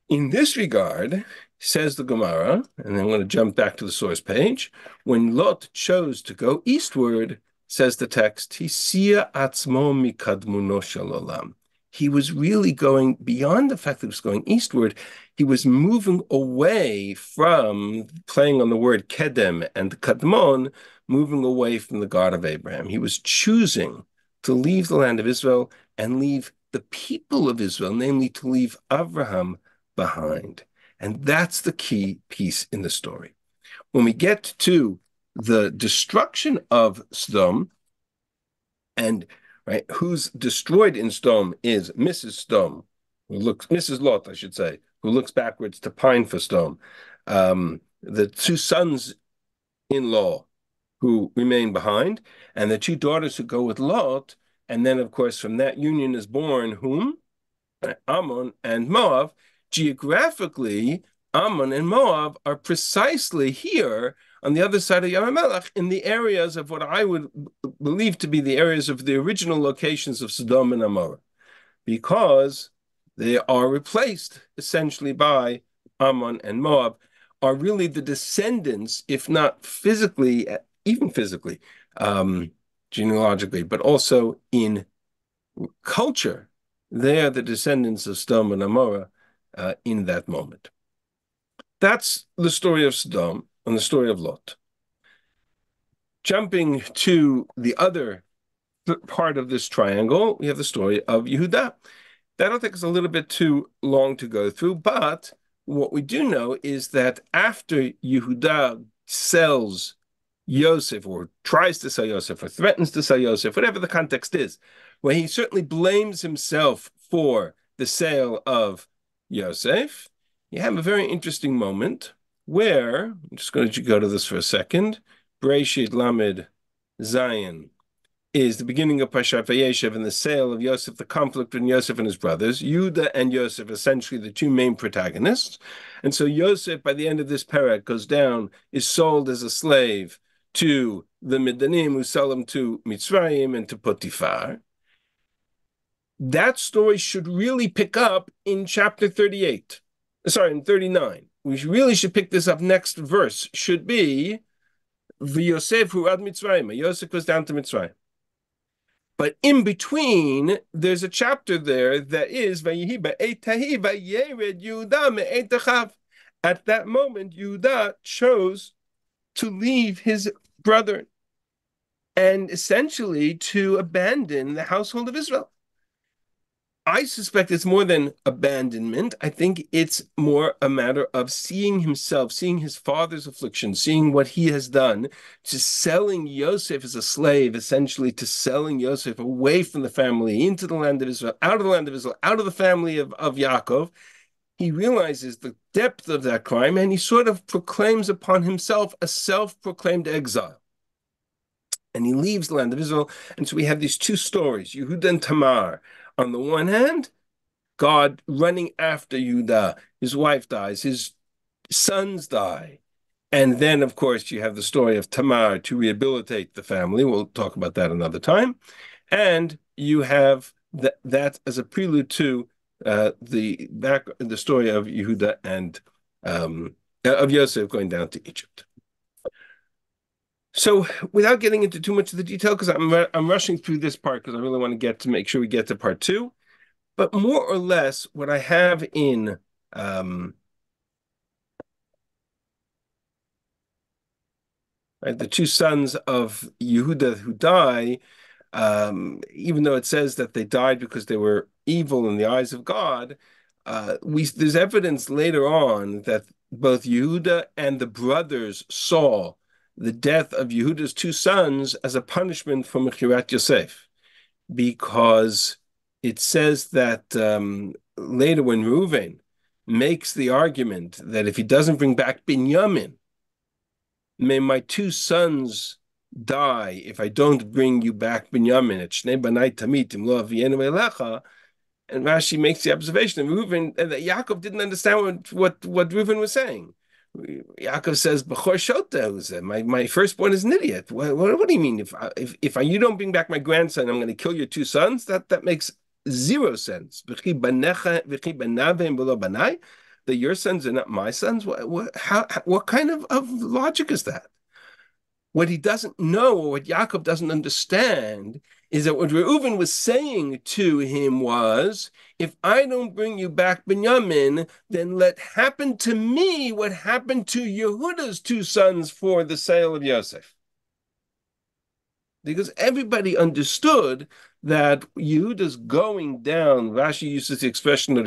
in this regard, says the Gemara, and I'm going to jump back to the source page. When Lot chose to go eastward, says the text, Hisia atzmo mikadmuno shalolam. He was really going beyond the fact that he was going eastward. He was moving away from playing on the word kedem and kadmon moving away from the God of Abraham. He was choosing to leave the land of Israel and leave the people of Israel, namely to leave Abraham behind. And that's the key piece in the story. When we get to the destruction of Sodom, and right, who's destroyed in Sodom is Mrs. Sodom, who looks Mrs. Lot, I should say, who looks backwards to pine for Sodom. Um, the two sons-in-law who remain behind, and the two daughters who go with Lot. And then, of course, from that union is born whom? Ammon and Moab. Geographically, Ammon and Moab are precisely here on the other side of Yamamelech in the areas of what I would believe to be the areas of the original locations of Sodom and Amorah, because they are replaced essentially by Ammon and Moab, are really the descendants, if not physically even physically, um, genealogically, but also in culture. They are the descendants of Sodom and Amorah uh, in that moment. That's the story of Sodom and the story of Lot. Jumping to the other part of this triangle, we have the story of Yehuda. That'll take us a little bit too long to go through, but what we do know is that after Yehuda sells Yosef or tries to sell Yosef or threatens to sell Yosef, whatever the context is, where he certainly blames himself for the sale of Yosef, you have a very interesting moment where, I'm just going to go to this for a second, Breshit Lamed Zayin is the beginning of Pashat Vayeshev and the sale of Yosef, the conflict between Yosef and his brothers. Yuda and Yosef, essentially the two main protagonists. And so Yosef, by the end of this parak, goes down, is sold as a slave to the Midanim who sell him to Mitzrayim and to Potiphar. That story should really pick up in chapter 38. Sorry, in 39. We really should pick this up. Next verse should be Yosef who ad Mitzrayim. Yosef goes down to Mitzrayim. But in between, there's a chapter there that is At that moment, Yehuda chose to leave his brother and essentially to abandon the household of Israel. I suspect it's more than abandonment. I think it's more a matter of seeing himself, seeing his father's affliction, seeing what he has done, to selling Yosef as a slave, essentially to selling Yosef away from the family into the land of Israel, out of the land of Israel, out of the family of, of Yaakov, he realizes the depth of that crime and he sort of proclaims upon himself a self proclaimed exile. And he leaves the land of Israel. And so we have these two stories Yehuda and Tamar. On the one hand, God running after Yehuda, his wife dies, his sons die. And then, of course, you have the story of Tamar to rehabilitate the family. We'll talk about that another time. And you have that, that as a prelude to uh, the back the story of Yehuda and um, of Yosef going down to Egypt. So, without getting into too much of the detail, because I'm I'm rushing through this part because I really want to get to make sure we get to part two, but more or less what I have in um, right, the two sons of Yehuda who die, um, even though it says that they died because they were evil in the eyes of God, uh, we there's evidence later on that both Yehuda and the brothers saw the death of Yehuda's two sons as a punishment for Mechirat Yosef, because it says that um, later when Reuven makes the argument that if he doesn't bring back Binyamin, may my two sons die if I don't bring you back Binyamin. And Rashi makes the observation that Reuven and that Yaakov didn't understand what what, what Reuven was saying. Yaakov says, "Bechor shota." My my firstborn is an idiot. What, what, what do you mean? If if if you don't bring back my grandson, I'm going to kill your two sons. That that makes zero sense. That your sons are not my sons. What what how what kind of, of logic is that? What he doesn't know, or what Yaakov doesn't understand, is that what Reuven was saying to him was, if I don't bring you back Binyamin, then let happen to me what happened to Yehuda's two sons for the sale of Yosef. Because everybody understood that Yehuda's going down, Rashi uses the expression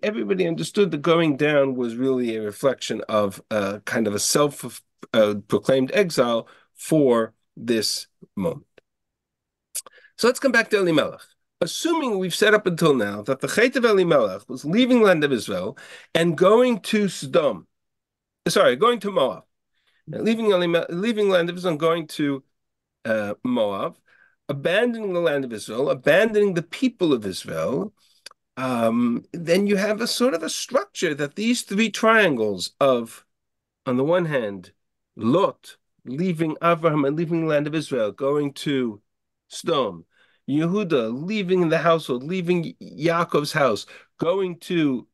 everybody understood that going down was really a reflection of a kind of a self uh, proclaimed exile for this moment. So let's come back to Elimelech. Assuming we've said up until now that the Chet of Elimelech was leaving land of Israel and going to Sodom, sorry, going to Moab, leaving leaving land of Israel and going to uh, Moab, abandoning the land of Israel, abandoning the people of Israel, um, then you have a sort of a structure that these three triangles of, on the one hand, Lot, leaving Abraham and leaving the land of Israel, going to Stone. Yehuda leaving the household, leaving Yaakov's house, going to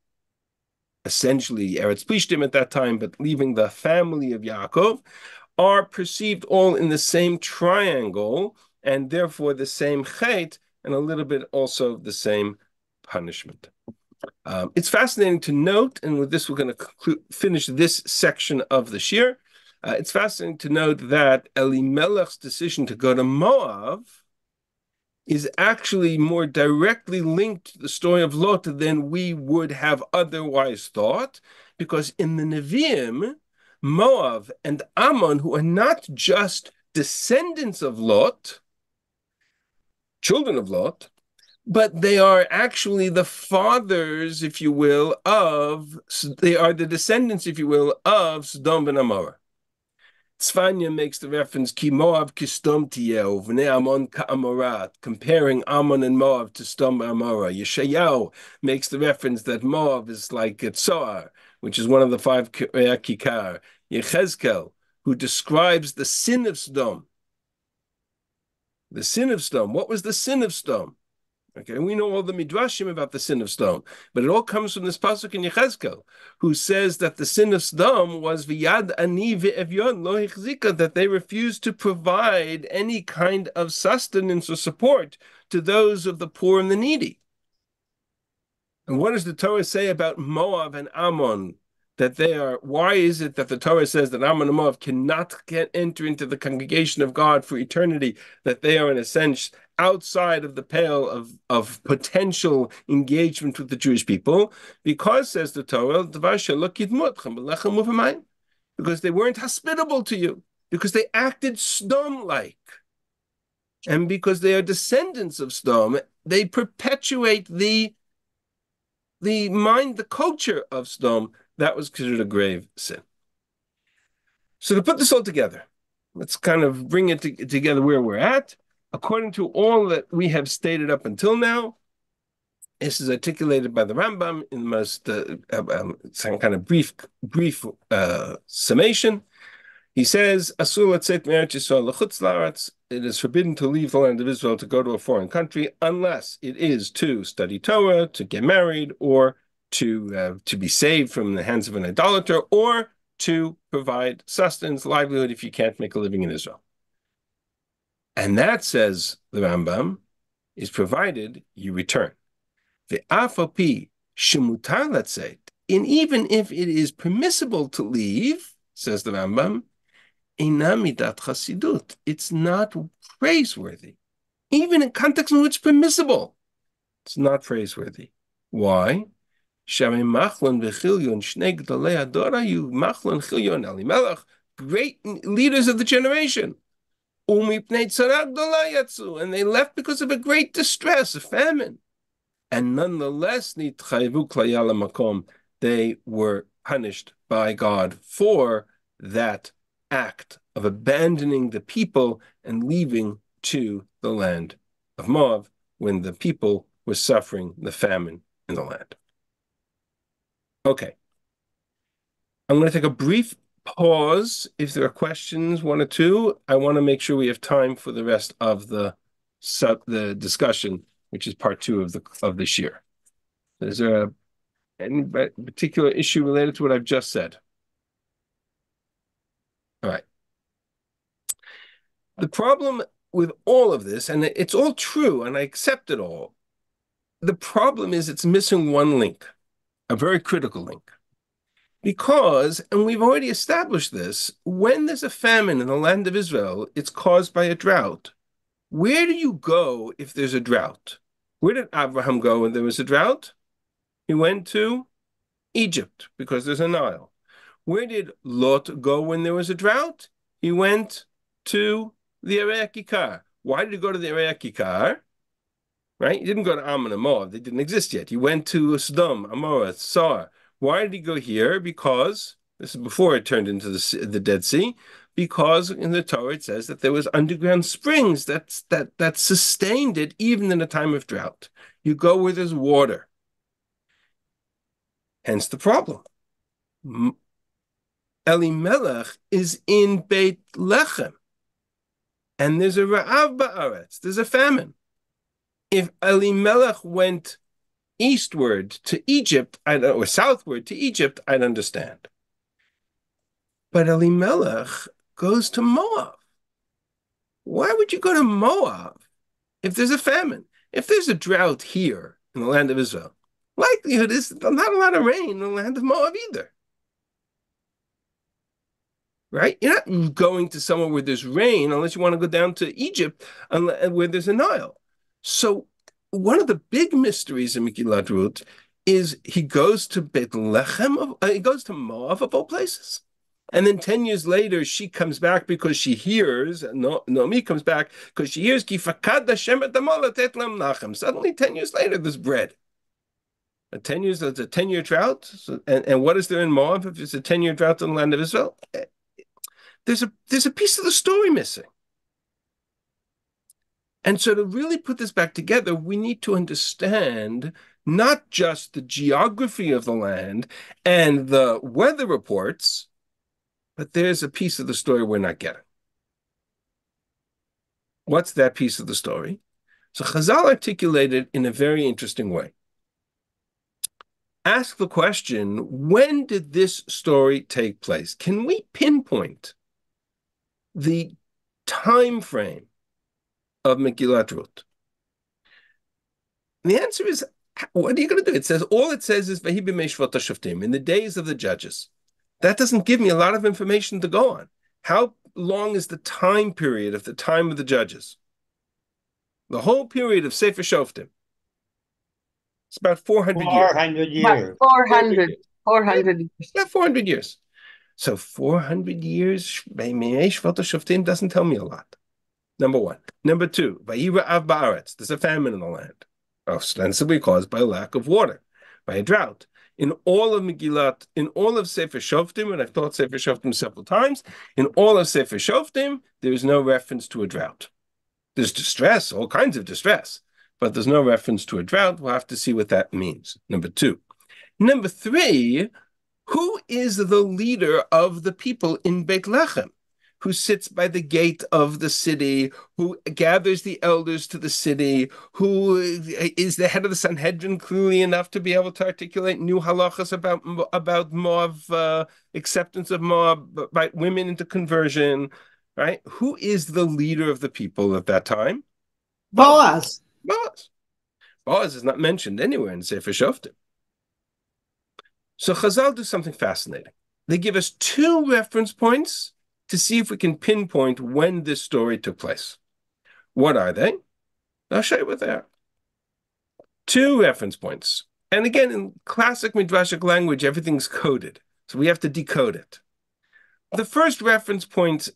essentially Eretz Plishtim at that time, but leaving the family of Yaakov, are perceived all in the same triangle and therefore the same chait and a little bit also the same punishment. Um, it's fascinating to note, and with this we're going to finish this section of the shir. Uh, it's fascinating to note that Elimelech's decision to go to Moab is actually more directly linked to the story of Lot than we would have otherwise thought, because in the Nevi'im, Moab and Ammon, who are not just descendants of Lot, children of Lot, but they are actually the fathers, if you will, of, they are the descendants, if you will, of Sodom and Amorah. Tzvanya makes the reference ki Moab kistom tiyeu v'nei Amon comparing Ammon and Moab to Sodom and Amorah. Yeshayahu makes the reference that Moab is like Tzoar, which is one of the five uh, kikar. Yechezkel, who describes the sin of Sodom. The sin of Sodom. What was the sin of Sodom? Okay, we know all the midrashim about the sin of Sodom, but it all comes from this pasuk in Yechezkel, who says that the sin of Sodom was v'yad ani ve'evyon lo hichzika, that they refused to provide any kind of sustenance or support to those of the poor and the needy. And what does the Torah say about Moab and Ammon? That they are. Why is it that the Torah says that Ammon and Moab cannot get, enter into the congregation of God for eternity? That they are, in a sense, outside of the pale of, of potential engagement with the Jewish people, because, says the Torah, because they weren't hospitable to you, because they acted Sodom-like. And because they are descendants of Sodom, they perpetuate the, the mind, the culture of Sodom. That was considered a grave sin. So to put this all together, let's kind of bring it to, together where we're at according to all that we have stated up until now, this is articulated by the Rambam in the most uh, um, some kind of brief brief uh, summation. He says, "Asur Yisrael It is forbidden to leave the land of Israel to go to a foreign country unless it is to study Torah, to get married, or to uh, to be saved from the hands of an idolater, or to provide sustenance, livelihood if you can't make a living in Israel." And that, says the Rambam, is provided you return. The afapi shemutar latzeit, and even if it is permissible to leave, says the Rambam, inamidat chasidut, it's not praiseworthy. Even in context in which it's permissible, it's not praiseworthy. Why? Great leaders of the generation Um and they left because of a great distress, a famine. And nonetheless, they were punished by God for that act of abandoning the people and leaving to the land of Moab when the people were suffering the famine in the land. Okay. I'm going to take a brief pause. If there are questions, one or two, I want to make sure we have time for the rest of the sub the discussion, which is part two of the of this year. Is there a, any particular issue related to what I've just said? All right. The problem with all of this, and it's all true, and I accept it all, the problem is it's missing one link, a very critical link. Because, and we've already established this, when there's a famine in the land of Israel, it's caused by a drought. Where do you go if there's a drought? Where did Abraham go when there was a drought? He went to Egypt because there's a Nile. Where did Lot go when there was a drought? He went to the Arei Why did he go to the Arei Right? He didn't go to Ammon and Moab. They didn't exist yet. He went to Sodom, Amorah, Sar. Why did he go here? Because this is before it turned into the, the Dead Sea. Because in the Torah it says that there was underground springs that that that sustained it even in a time of drought. You go where there's water. Hence the problem. Elimelech is in Beit Lechem, and there's a Ra'av Ba'aretz. There's a famine. If Elimelech went eastward to Egypt, or southward to Egypt, I'd understand. But Elimelech goes to Moab. Why would you go to Moab if there's a famine? If there's a drought here in the land of Israel, likelihood is not a lot of rain in the land of Moab either. Right? You're not going to somewhere where there's rain unless you want to go down to Egypt where there's a Nile. So one of the big mysteries in Megillat Ruth is he goes to Bethlehem, of, uh, he goes to Moab of all places. And then 10 years later, she comes back because she hears, no, Naomi comes back because she hears, Suddenly, 10 years later, there's bread. A 10 years, it's a 10 year drought. So, and, and what is there in Moab if it's a 10 year drought in the land of Israel? Eh, there's a, there's a piece of the story missing. And so to really put this back together, we need to understand not just the geography of the land and the weather reports, but there's a piece of the story we're not getting. What's that piece of the story? So Chazal articulated in a very interesting way. Ask the question, when did this story take place? Can we pinpoint the time frame of Megillat Ruth? And the answer is, what are you going to do? It says, all it says is, in the days of the judges. That doesn't give me a lot of information to go on. How long is the time period of the time of the judges? The whole period of Sefer Shoftim. It's about 400, years. 400 years. years. 400, 400 years. About 400 years. So 400 years, Shoftim doesn't tell me a lot. Number one. Number two, Vayira Av Ba'aretz. There's a famine in the land, ostensibly caused by lack of water, by a drought. In all of Megillat, in all of Sefer Shoftim, and I've taught Sefer Shoftim several times, in all of Sefer Shoftim, there is no reference to a drought. There's distress, all kinds of distress, but there's no reference to a drought. We'll have to see what that means. Number two. Number three, who is the leader of the people in Beit Lechem? Who sits by the gate of the city, who gathers the elders to the city, who is the head of the Sanhedrin clearly enough to be able to articulate new halachas about about Moab uh, acceptance of Moab, right? Women into conversion, right? Who is the leader of the people at that time? Boaz. Boaz. Boaz is not mentioned anywhere in Sefer Shoftim. So Chazal do something fascinating. They give us two reference points to see if we can pinpoint when this story took place. What are they? I'll show you what they are. Two reference points. And again, in classic Midrashic language, everything's coded. So we have to decode it. The first reference point,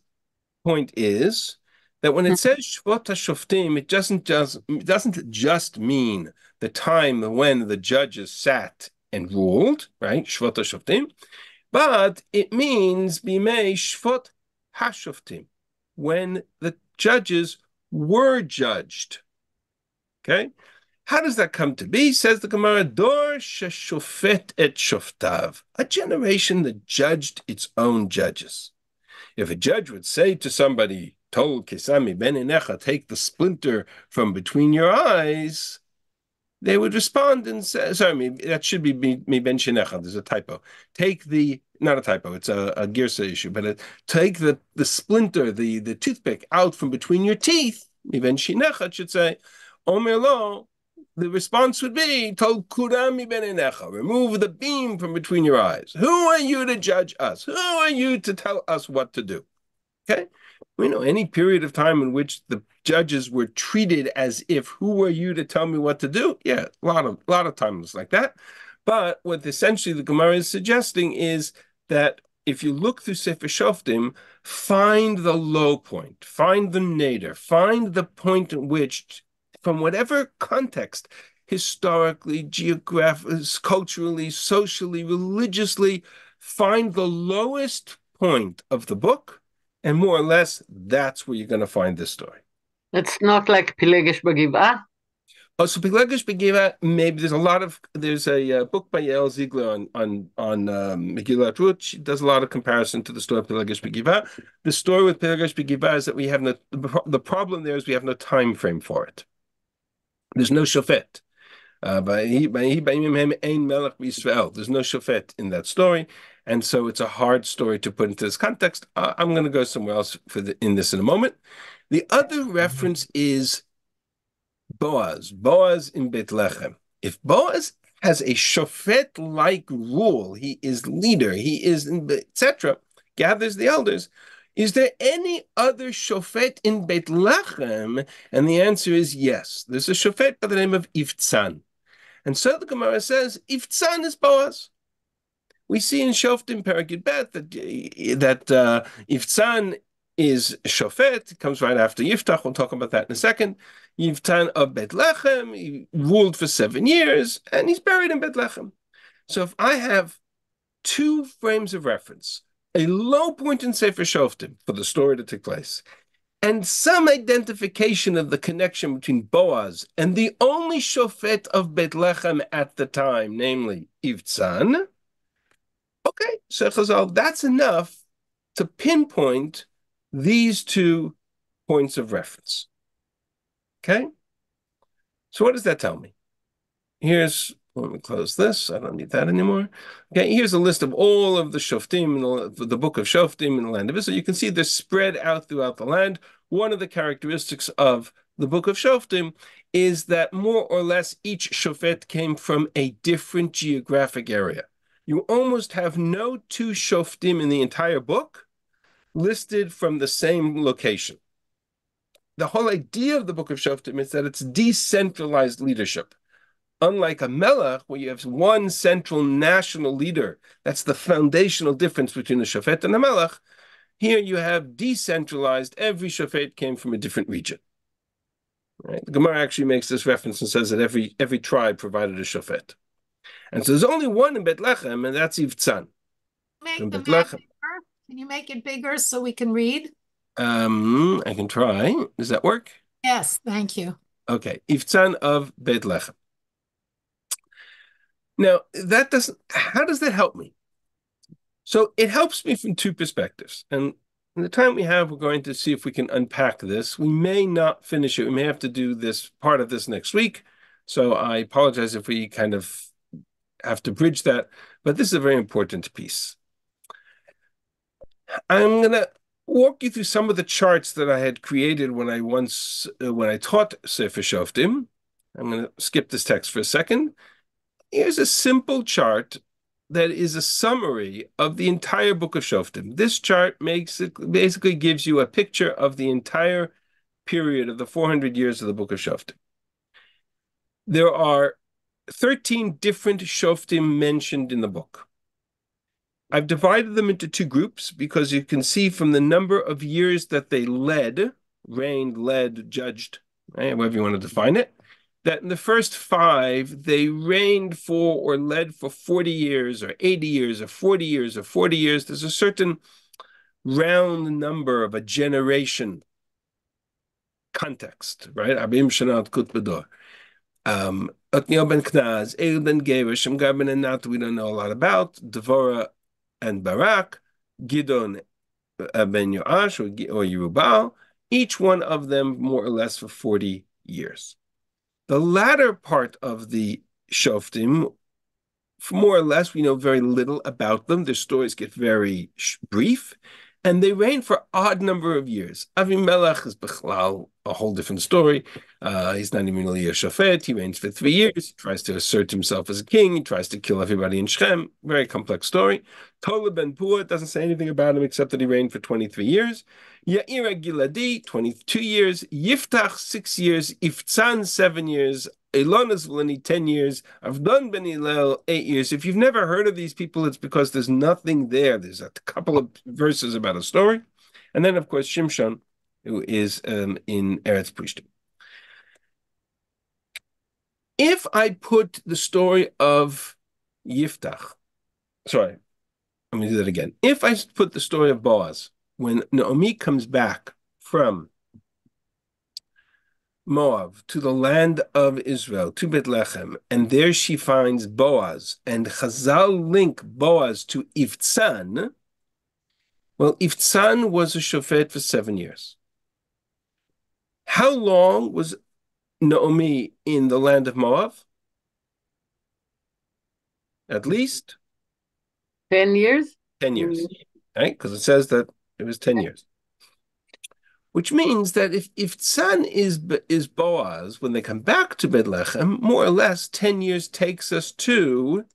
point is that when it hmm. says Shvot HaShoftim, it doesn't just it doesn't just mean the time when the judges sat and ruled, right? Shvot HaShoftim, but it means Bimei Shvot HaShoftim, when the judges were judged. Okay? How does that come to be? Says the Gemara, Dor sheshofet et shoftav, a generation that judged its own judges. If a judge would say to somebody, told Kesami ben Inecha, take the splinter from between your eyes, they would respond and say, sorry, that should be me ben Shinecha, there's a typo. Take the, not a typo, it's a, a Girsa issue, but take the, the splinter, the, the toothpick out from between your teeth, me ben Shinecha should say, Omer lo, the response would be, told Kurami ben Inecha, remove the beam from between your eyes. Who are you to judge us? Who are you to tell us what to do? Okay? We know any period of time in which the judges were treated as if, who were you to tell me what to do? Yeah, a lot of a lot of times like that. But what essentially the Gemara is suggesting is that if you look through Sefer Shoftim, find the low point, find the nadir, find the point in which, from whatever context, historically, geographically, culturally, socially, religiously, find the lowest point of the book and more or less, that's where you're going to find this story. It's not like Pilegesh Bagivah. Oh, so Pilegesh Bagivah, maybe there's a lot of, there's a uh, book by Yael Ziegler on on on um, Megillat Ruth. She does a lot of comparison to the story of Pilegesh Bagivah. The story with Pilegesh Bagivah is that we have no, the problem there is we have no time frame for it. There's no shofet. Uh, There's no shofet in that story. And so it's a hard story to put into this context. Uh, I'm going to go somewhere else for the, in this in a moment. The other reference is Boaz, Boaz in Bethlehem. If Boaz has a shofet-like rule, he is leader, he is etc., gathers the elders. Is there any other shofet in Bethlehem? And the answer is yes. There's a shofet by the name of Ivtzan. And so the Gemara says, Ivtzan is Boaz. We see in Shoftim Peragid Bet that that uh, is Shofet, comes right after Yiftach. We'll talk about that in a second. Yiftan of Bethlehem, he ruled for seven years, and he's buried in Bethlehem. So if I have two frames of reference, a low point in Sefer Shoftim for the story that took place, and some identification of the connection between Boaz and the only Shofet of Bethlehem at the time, namely Ivtzan, Okay, so Chazal, that's enough to pinpoint these two points of reference. Okay? So what does that tell me? Here's, let me close this. I don't need that anymore. Okay, here's a list of all of the Shoftim, the, the book of Shoftim in the land of Israel. You can see they're spread out throughout the land. One of the characteristics of the book of Shoftim is that more or less each Shofet came from a different geographic area you almost have no two shoftim in the entire book listed from the same location. The whole idea of the book of Shoftim is that it's decentralized leadership. Unlike a melech, where you have one central national leader, that's the foundational difference between the shofet and the melech. Here you have decentralized. Every shofet came from a different region. Right? The Gemara actually makes this reference and says that every every tribe provided a shofet. And so there's only one in Bethlehem, and that's Ivtzan. Make the map bigger. Can you make it bigger so we can read? Um, I can try. Does that work? Yes, thank you. Okay, Ivtzan of Bethlehem. Now that doesn't. How does that help me? So it helps me from two perspectives, and in the time we have, we're going to see if we can unpack this. We may not finish it. We may have to do this part of this next week. So I apologize if we kind of have to bridge that, but this is a very important piece. I'm going to walk you through some of the charts that I had created when I once uh, when I taught Sefer Shoftim. I'm going to skip this text for a second. Here's a simple chart that is a summary of the entire book of Shoftim. This chart makes it basically gives you a picture of the entire period of the 400 years of the book of Shoftim. There are 13 different shoftim mentioned in the book. I've divided them into two groups because you can see from the number of years that they led, reigned, led, judged, right, however you want to define it, that in the first five, they reigned for or led for 40 years or 80 years or 40 years or 40 years. There's a certain round number of a generation context, right? Abim Shanat Kut Bedor. Um, Otniel ben Knaz, El ben Geber, Shemgar ben Anat, we don't know a lot about, Devorah and Barak, Gidon uh, ben Yoash or, or Yerubal, each one of them more or less for 40 years. The latter part of the Shoftim, more or less, we know very little about them. Their stories get very brief and they reign for odd number of years. Avimelech is Bechlal, a whole different story. Uh, he's not even really a shofet. He reigns for three years. He tries to assert himself as a king. He tries to kill everybody in Shechem. Very complex story. Tola ben Pua doesn't say anything about him except that he reigned for 23 years. Yaira Giladi, 22 years. Yiftach, six years. Ivtzan, seven years. Elonas Vlani, 10 years. Avdon ben Hillel, 8 years. If you've never heard of these people, it's because there's nothing there. There's a couple of verses about a story. And then, of course, Shimshon, who is um, in Eretz Plishtim. If I put the story of Yiftach, sorry, let me do that again. If I put the story of Boaz, when Naomi comes back from Moab to the land of Israel, to Bethlehem, and there she finds Boaz, and Chazal link Boaz to Ivtzan. Well, Ivtzan was a shofet for seven years. How long was Naomi in the land of Moab? At least 10 years? 10 years, mm-hmm. right? Because it says that it was 10 years which means that if Ivtzan is is Boaz when they come back to Bethlehem, more or less ten years takes us to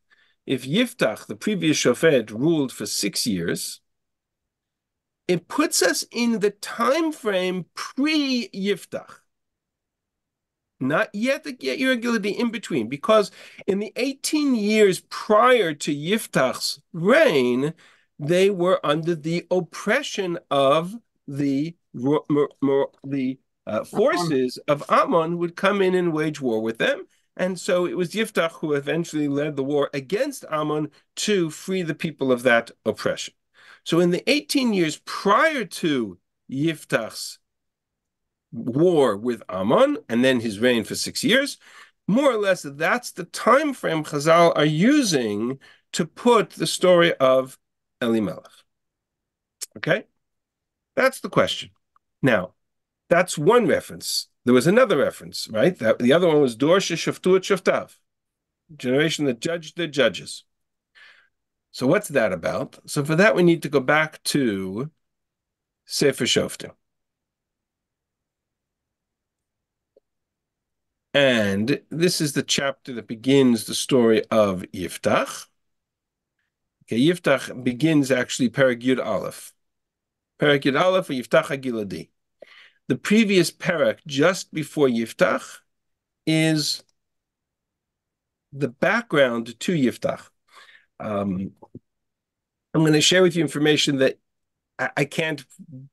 if Yiftach, the previous shofet, ruled for six years. It puts us in the time frame pre Yiftach, not yet the irregularity in between, because in the 18 years prior to Yiftach's reign, they were under the oppression of the the uh, forces of Ammon would come in and wage war with them. And so it was Yiftach who eventually led the war against Ammon to free the people of that oppression. So in the 18 years prior to Yiftach's war with Ammon and then his reign for six years, more or less that's the time frame Chazal are using to put the story of Elimelech. Okay? That's the question. Now, that's one reference. There was another reference, right? That the other one was Dor Shaftu Shaftav, generation that judged the judges. So what's that about? So for that, we need to go back to Sefer Shoftim. And this is the chapter that begins the story of Yiftach. Okay, Yiftach begins actually Perek Yud Aleph. Perek Yud Aleph Yiftach Giladi the previous parak just before Yiftach is the background to Yiftach. Um, I'm going to share with you information that I, I can't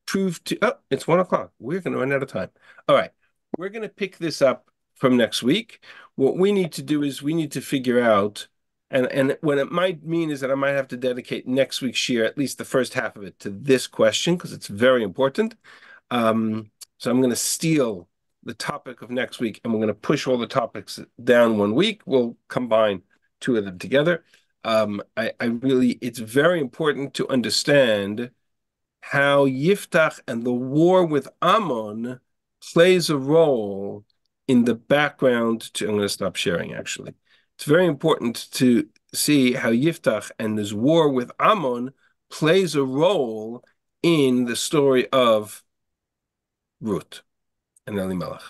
prove to. Oh, it's one o'clock. We're going to run out of time. All right. We're going to pick this up from next week. What we need to do is we need to figure out, and, and what it might mean is that I might have to dedicate next week's year, at least the first half of it, to this question because it's very important. Um, so I'm going to steal the topic of next week and we're going to push all the topics down one week. We'll combine two of them together. Um, I, I really, it's very important to understand how Yiftach and the war with Ammon plays a role in the background to, I'm going to stop sharing actually. It's very important to see how Yiftach and this war with Ammon plays a role in the story of Ruth and Elimelech.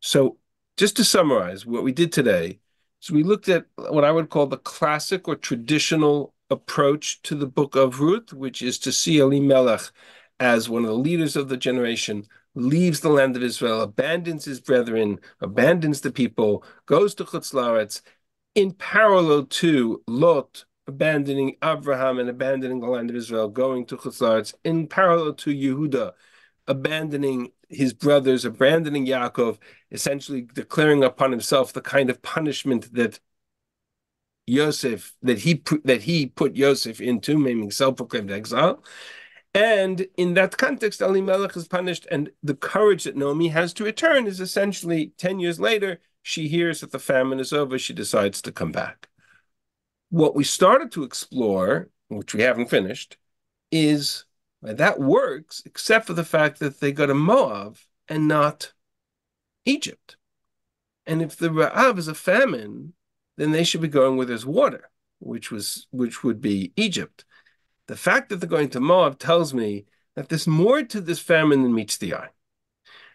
So, just to summarize what we did today, so we looked at what I would call the classic or traditional approach to the book of Ruth, which is to see Elimelech as one of the leaders of the generation, leaves the land of Israel, abandons his brethren, abandons the people, goes to Chutz in parallel to Lot abandoning Abraham and abandoning the land of Israel, going to Chutz in parallel to Yehuda abandoning his brothers, abandoning Yaakov, essentially declaring upon himself the kind of punishment that Yosef that he that he put Yosef into, meaning self-proclaimed exile. And in that context, Elimelech is punished, and the courage that Naomi has to return is essentially 10 years later, she hears that the famine is over, she decides to come back. What we started to explore, which we haven't finished, is that works, except for the fact that they go to Moab and not Egypt. And if the Ra'av is a famine, then they should be going where there's water, which was which would be Egypt. The fact that they're going to Moab tells me that there's more to this famine than meets the eye.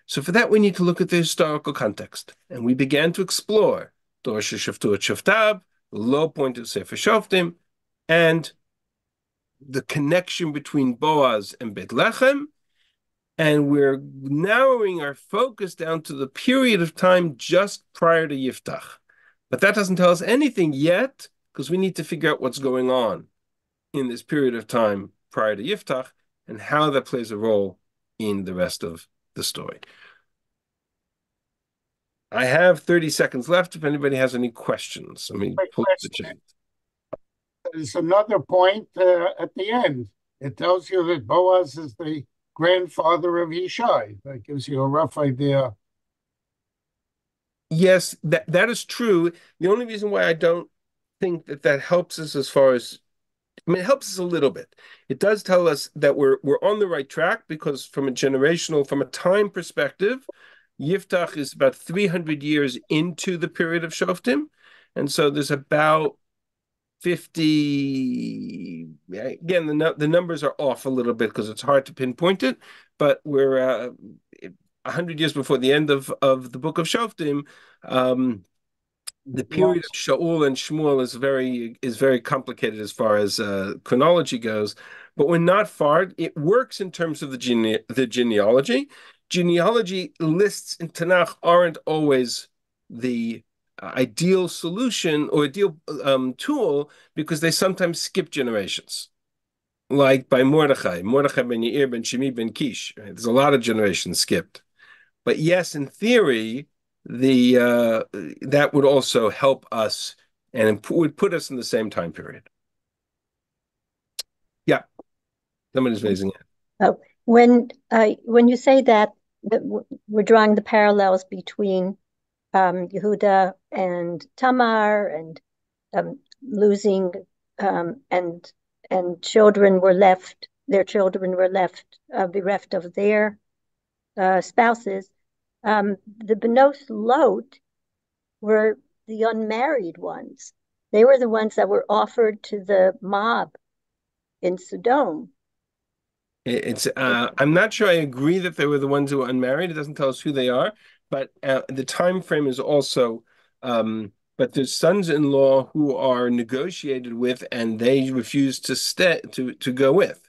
So for that, we need to look at the historical context. And we began to explore Dorsha Shaftuat Shaftab, the low point of Sefer Shoftim, and the connection between Boaz and Bethlehem. And we're narrowing our focus down to the period of time just prior to Yiftach. But that doesn't tell us anything yet, because we need to figure out what's going on in this period of time prior to Yiftach and how that plays a role in the rest of the story. I have 30 seconds left if anybody has any questions. I mean, pull the chat. There's another point uh, at the end. It tells you that Boaz is the grandfather of Yishai. That gives you a rough idea. Yes, that that is true. The only reason why I don't think that that helps us as far as I mean, it helps us a little bit. It does tell us that we're we're on the right track because from a generational, from a time perspective, Yiftach is about 300 years into the period of Shoftim. And so there's about 50 again the the numbers are off a little bit because it's hard to pinpoint it but we're uh, 100 years before the end of of the book of Shoftim um, the period of Shaul and Shmuel is very is very complicated as far as uh, chronology goes, but we're not far. It works in terms of the gene the genealogy. Genealogy lists in Tanakh aren't always the ideal solution or ideal um, tool because they sometimes skip generations. Like by Mordechai, Mordechai ben Yair ben Shimi ben Kish. Right? There's a lot of generations skipped. But yes, in theory, the uh, that would also help us and would put us in the same time period. Yeah, somebody's raising it. Oh, when uh, when you say that, that we're drawing the parallels between um, Yehuda and Tamar and um, losing um, and and children were left, their children were left uh, bereft of their uh, spouses um, the Benos Lot were the unmarried ones. They were the ones that were offered to the mob in Sodom. It's uh, I'm not sure I agree that they were the ones who were unmarried. It doesn't tell us who they are, but uh, the time frame is also. Um, but there's sons-in-law who are negotiated with, and they refuse to stay to to go with.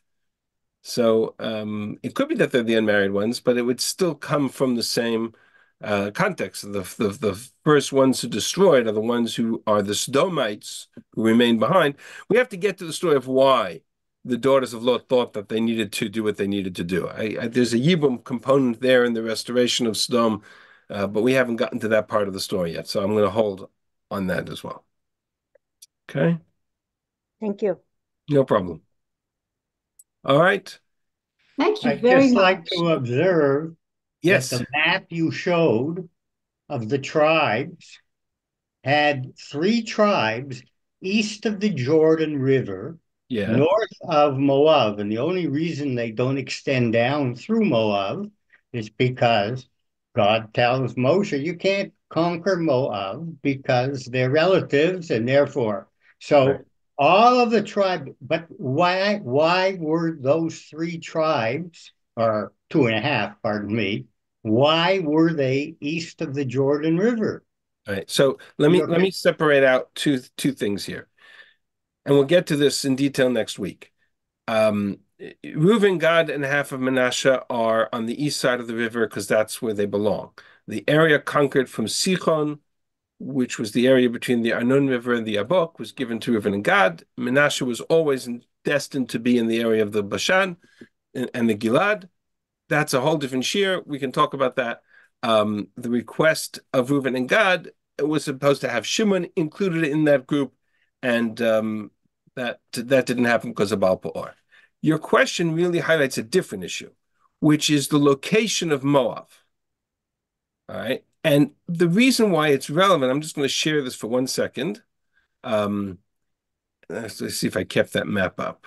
So um, it could be that they're the unmarried ones, but it would still come from the same uh, context. The, the, the first ones who destroyed are the ones who are the Sodomites who remain behind. We have to get to the story of why the daughters of Lot thought that they needed to do what they needed to do. I, I, there's a Yibum component there in the restoration of Sodom, Uh, but we haven't gotten to that part of the story yet. So I'm going to hold on that as well. Okay. Thank you. No problem. All right. Thank you I'd very just much. like to observe Yes. that the map you showed of the tribes had three tribes east of the Jordan River, Yeah. north of Moab. And the only reason they don't extend down through Moab is because God tells Moshe, you can't conquer Moab because they're relatives and therefore. So Right. all of the tribe, but why why were those three tribes, or two and a half, pardon me, why were they east of the Jordan River? All right. So let me let me separate out two two things here, and we'll get to this in detail next week. Um, Reuven, Gad, and half of Manasseh are on the east side of the river because that's where they belong. The area conquered from Sichon, which was the area between the Arnon River and the Yabok, was given to Reuven and Gad. Manasseh was always destined to be in the area of the Bashan and, and the Gilad. That's a whole different shiur. We can talk about that. Um, the request of Reuven and Gad was supposed to have Shimon included in that group, and um, that that didn't happen because of Baal Peor. Your question really highlights a different issue, which is the location of Moab. All right, and the reason why it's relevant, I'm just going to share this for one second. Um, let's, see if I kept that map up.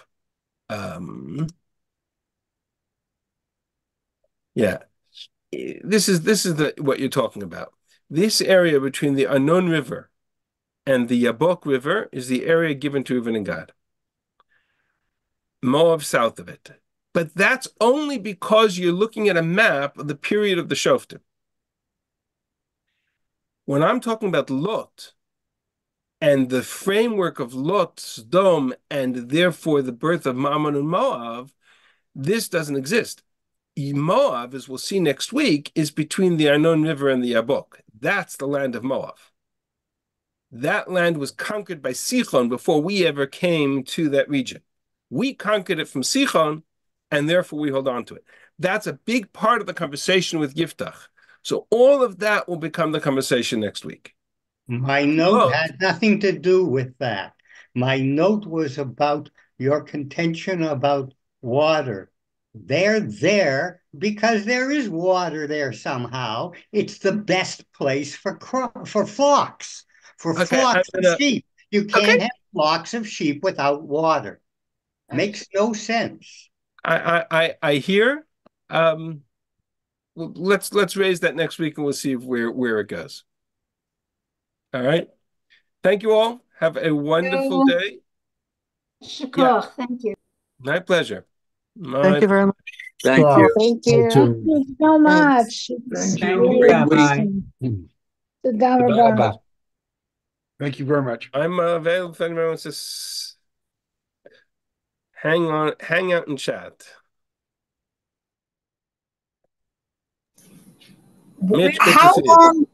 Um, yeah, this is this is the what you're talking about. This area between the Arnon River and the Yabok River is the area given to Reuven and Gad. Moab south of it. But that's only because you're looking at a map of the period of the Shoftim. When I'm talking about Lot and the framework of Lot, Sodom, and therefore the birth of Ammon and Moab, this doesn't exist. Moab, as we'll see next week, is between the Arnon River and the Yabok. That's the land of Moab. That land was conquered by Sichon before we ever came to that region. We conquered it from Sichon, and therefore we hold on to it. That's a big part of the conversation with Yiftach. So all of that will become the conversation next week. My note had nothing to do with that. My note was about your contention about water. They're there because there is water there somehow. It's the best place for cro- for flocks, for Okay, flocks gonna- of sheep. You can't Okay. have flocks of sheep without water. Makes no sense. I I I hear. Um, let's let's raise that next week and we'll see where where it goes. All right. Thank you all. Have a wonderful day. Shakur, yeah. thank you. My pleasure. My thank you very much. Thank you. Thank you. Thank you so much. Thank you. Thank you very much. I'm available if anyone wants to hang on, hang out and chat. Mitch, How long,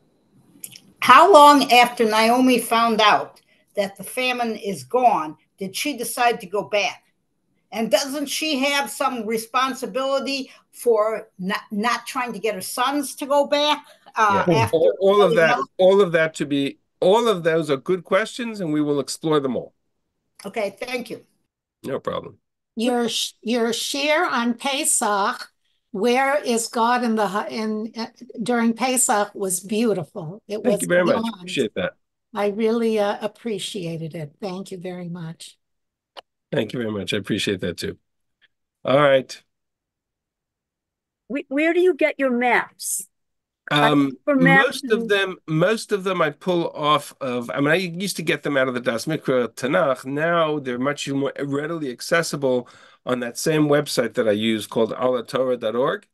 how long after Naomi found out that the famine is gone did she decide to go back? And doesn't she have some responsibility for not, not trying to get her sons to go back uh, Yeah. after All, all of that, all of that to be, all of those are good questions, and we will explore them all. Okay, thank you. No problem. Your your share on Pesach, where is God in the in uh, during Pesach was beautiful. It was Thank you very much. beyond. Appreciate that. I really uh, appreciated it. Thank you very much. Thank you very much. I appreciate that too. All right. Wh- Where do you get your maps? Um, most of them, most of them I pull off of. I mean, I used to get them out of the Das Mikra Tanakh. Now they're much more readily accessible on that same website that I use called alhatorah.org.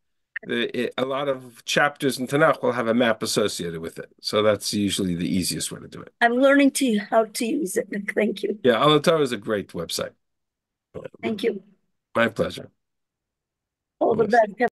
The, it, a lot of chapters in Tanakh will have a map associated with it, so that's usually the easiest way to do it. I'm learning to how to use it. Thank you. Yeah, alatorah is a great website. Thank you. My pleasure. All the best.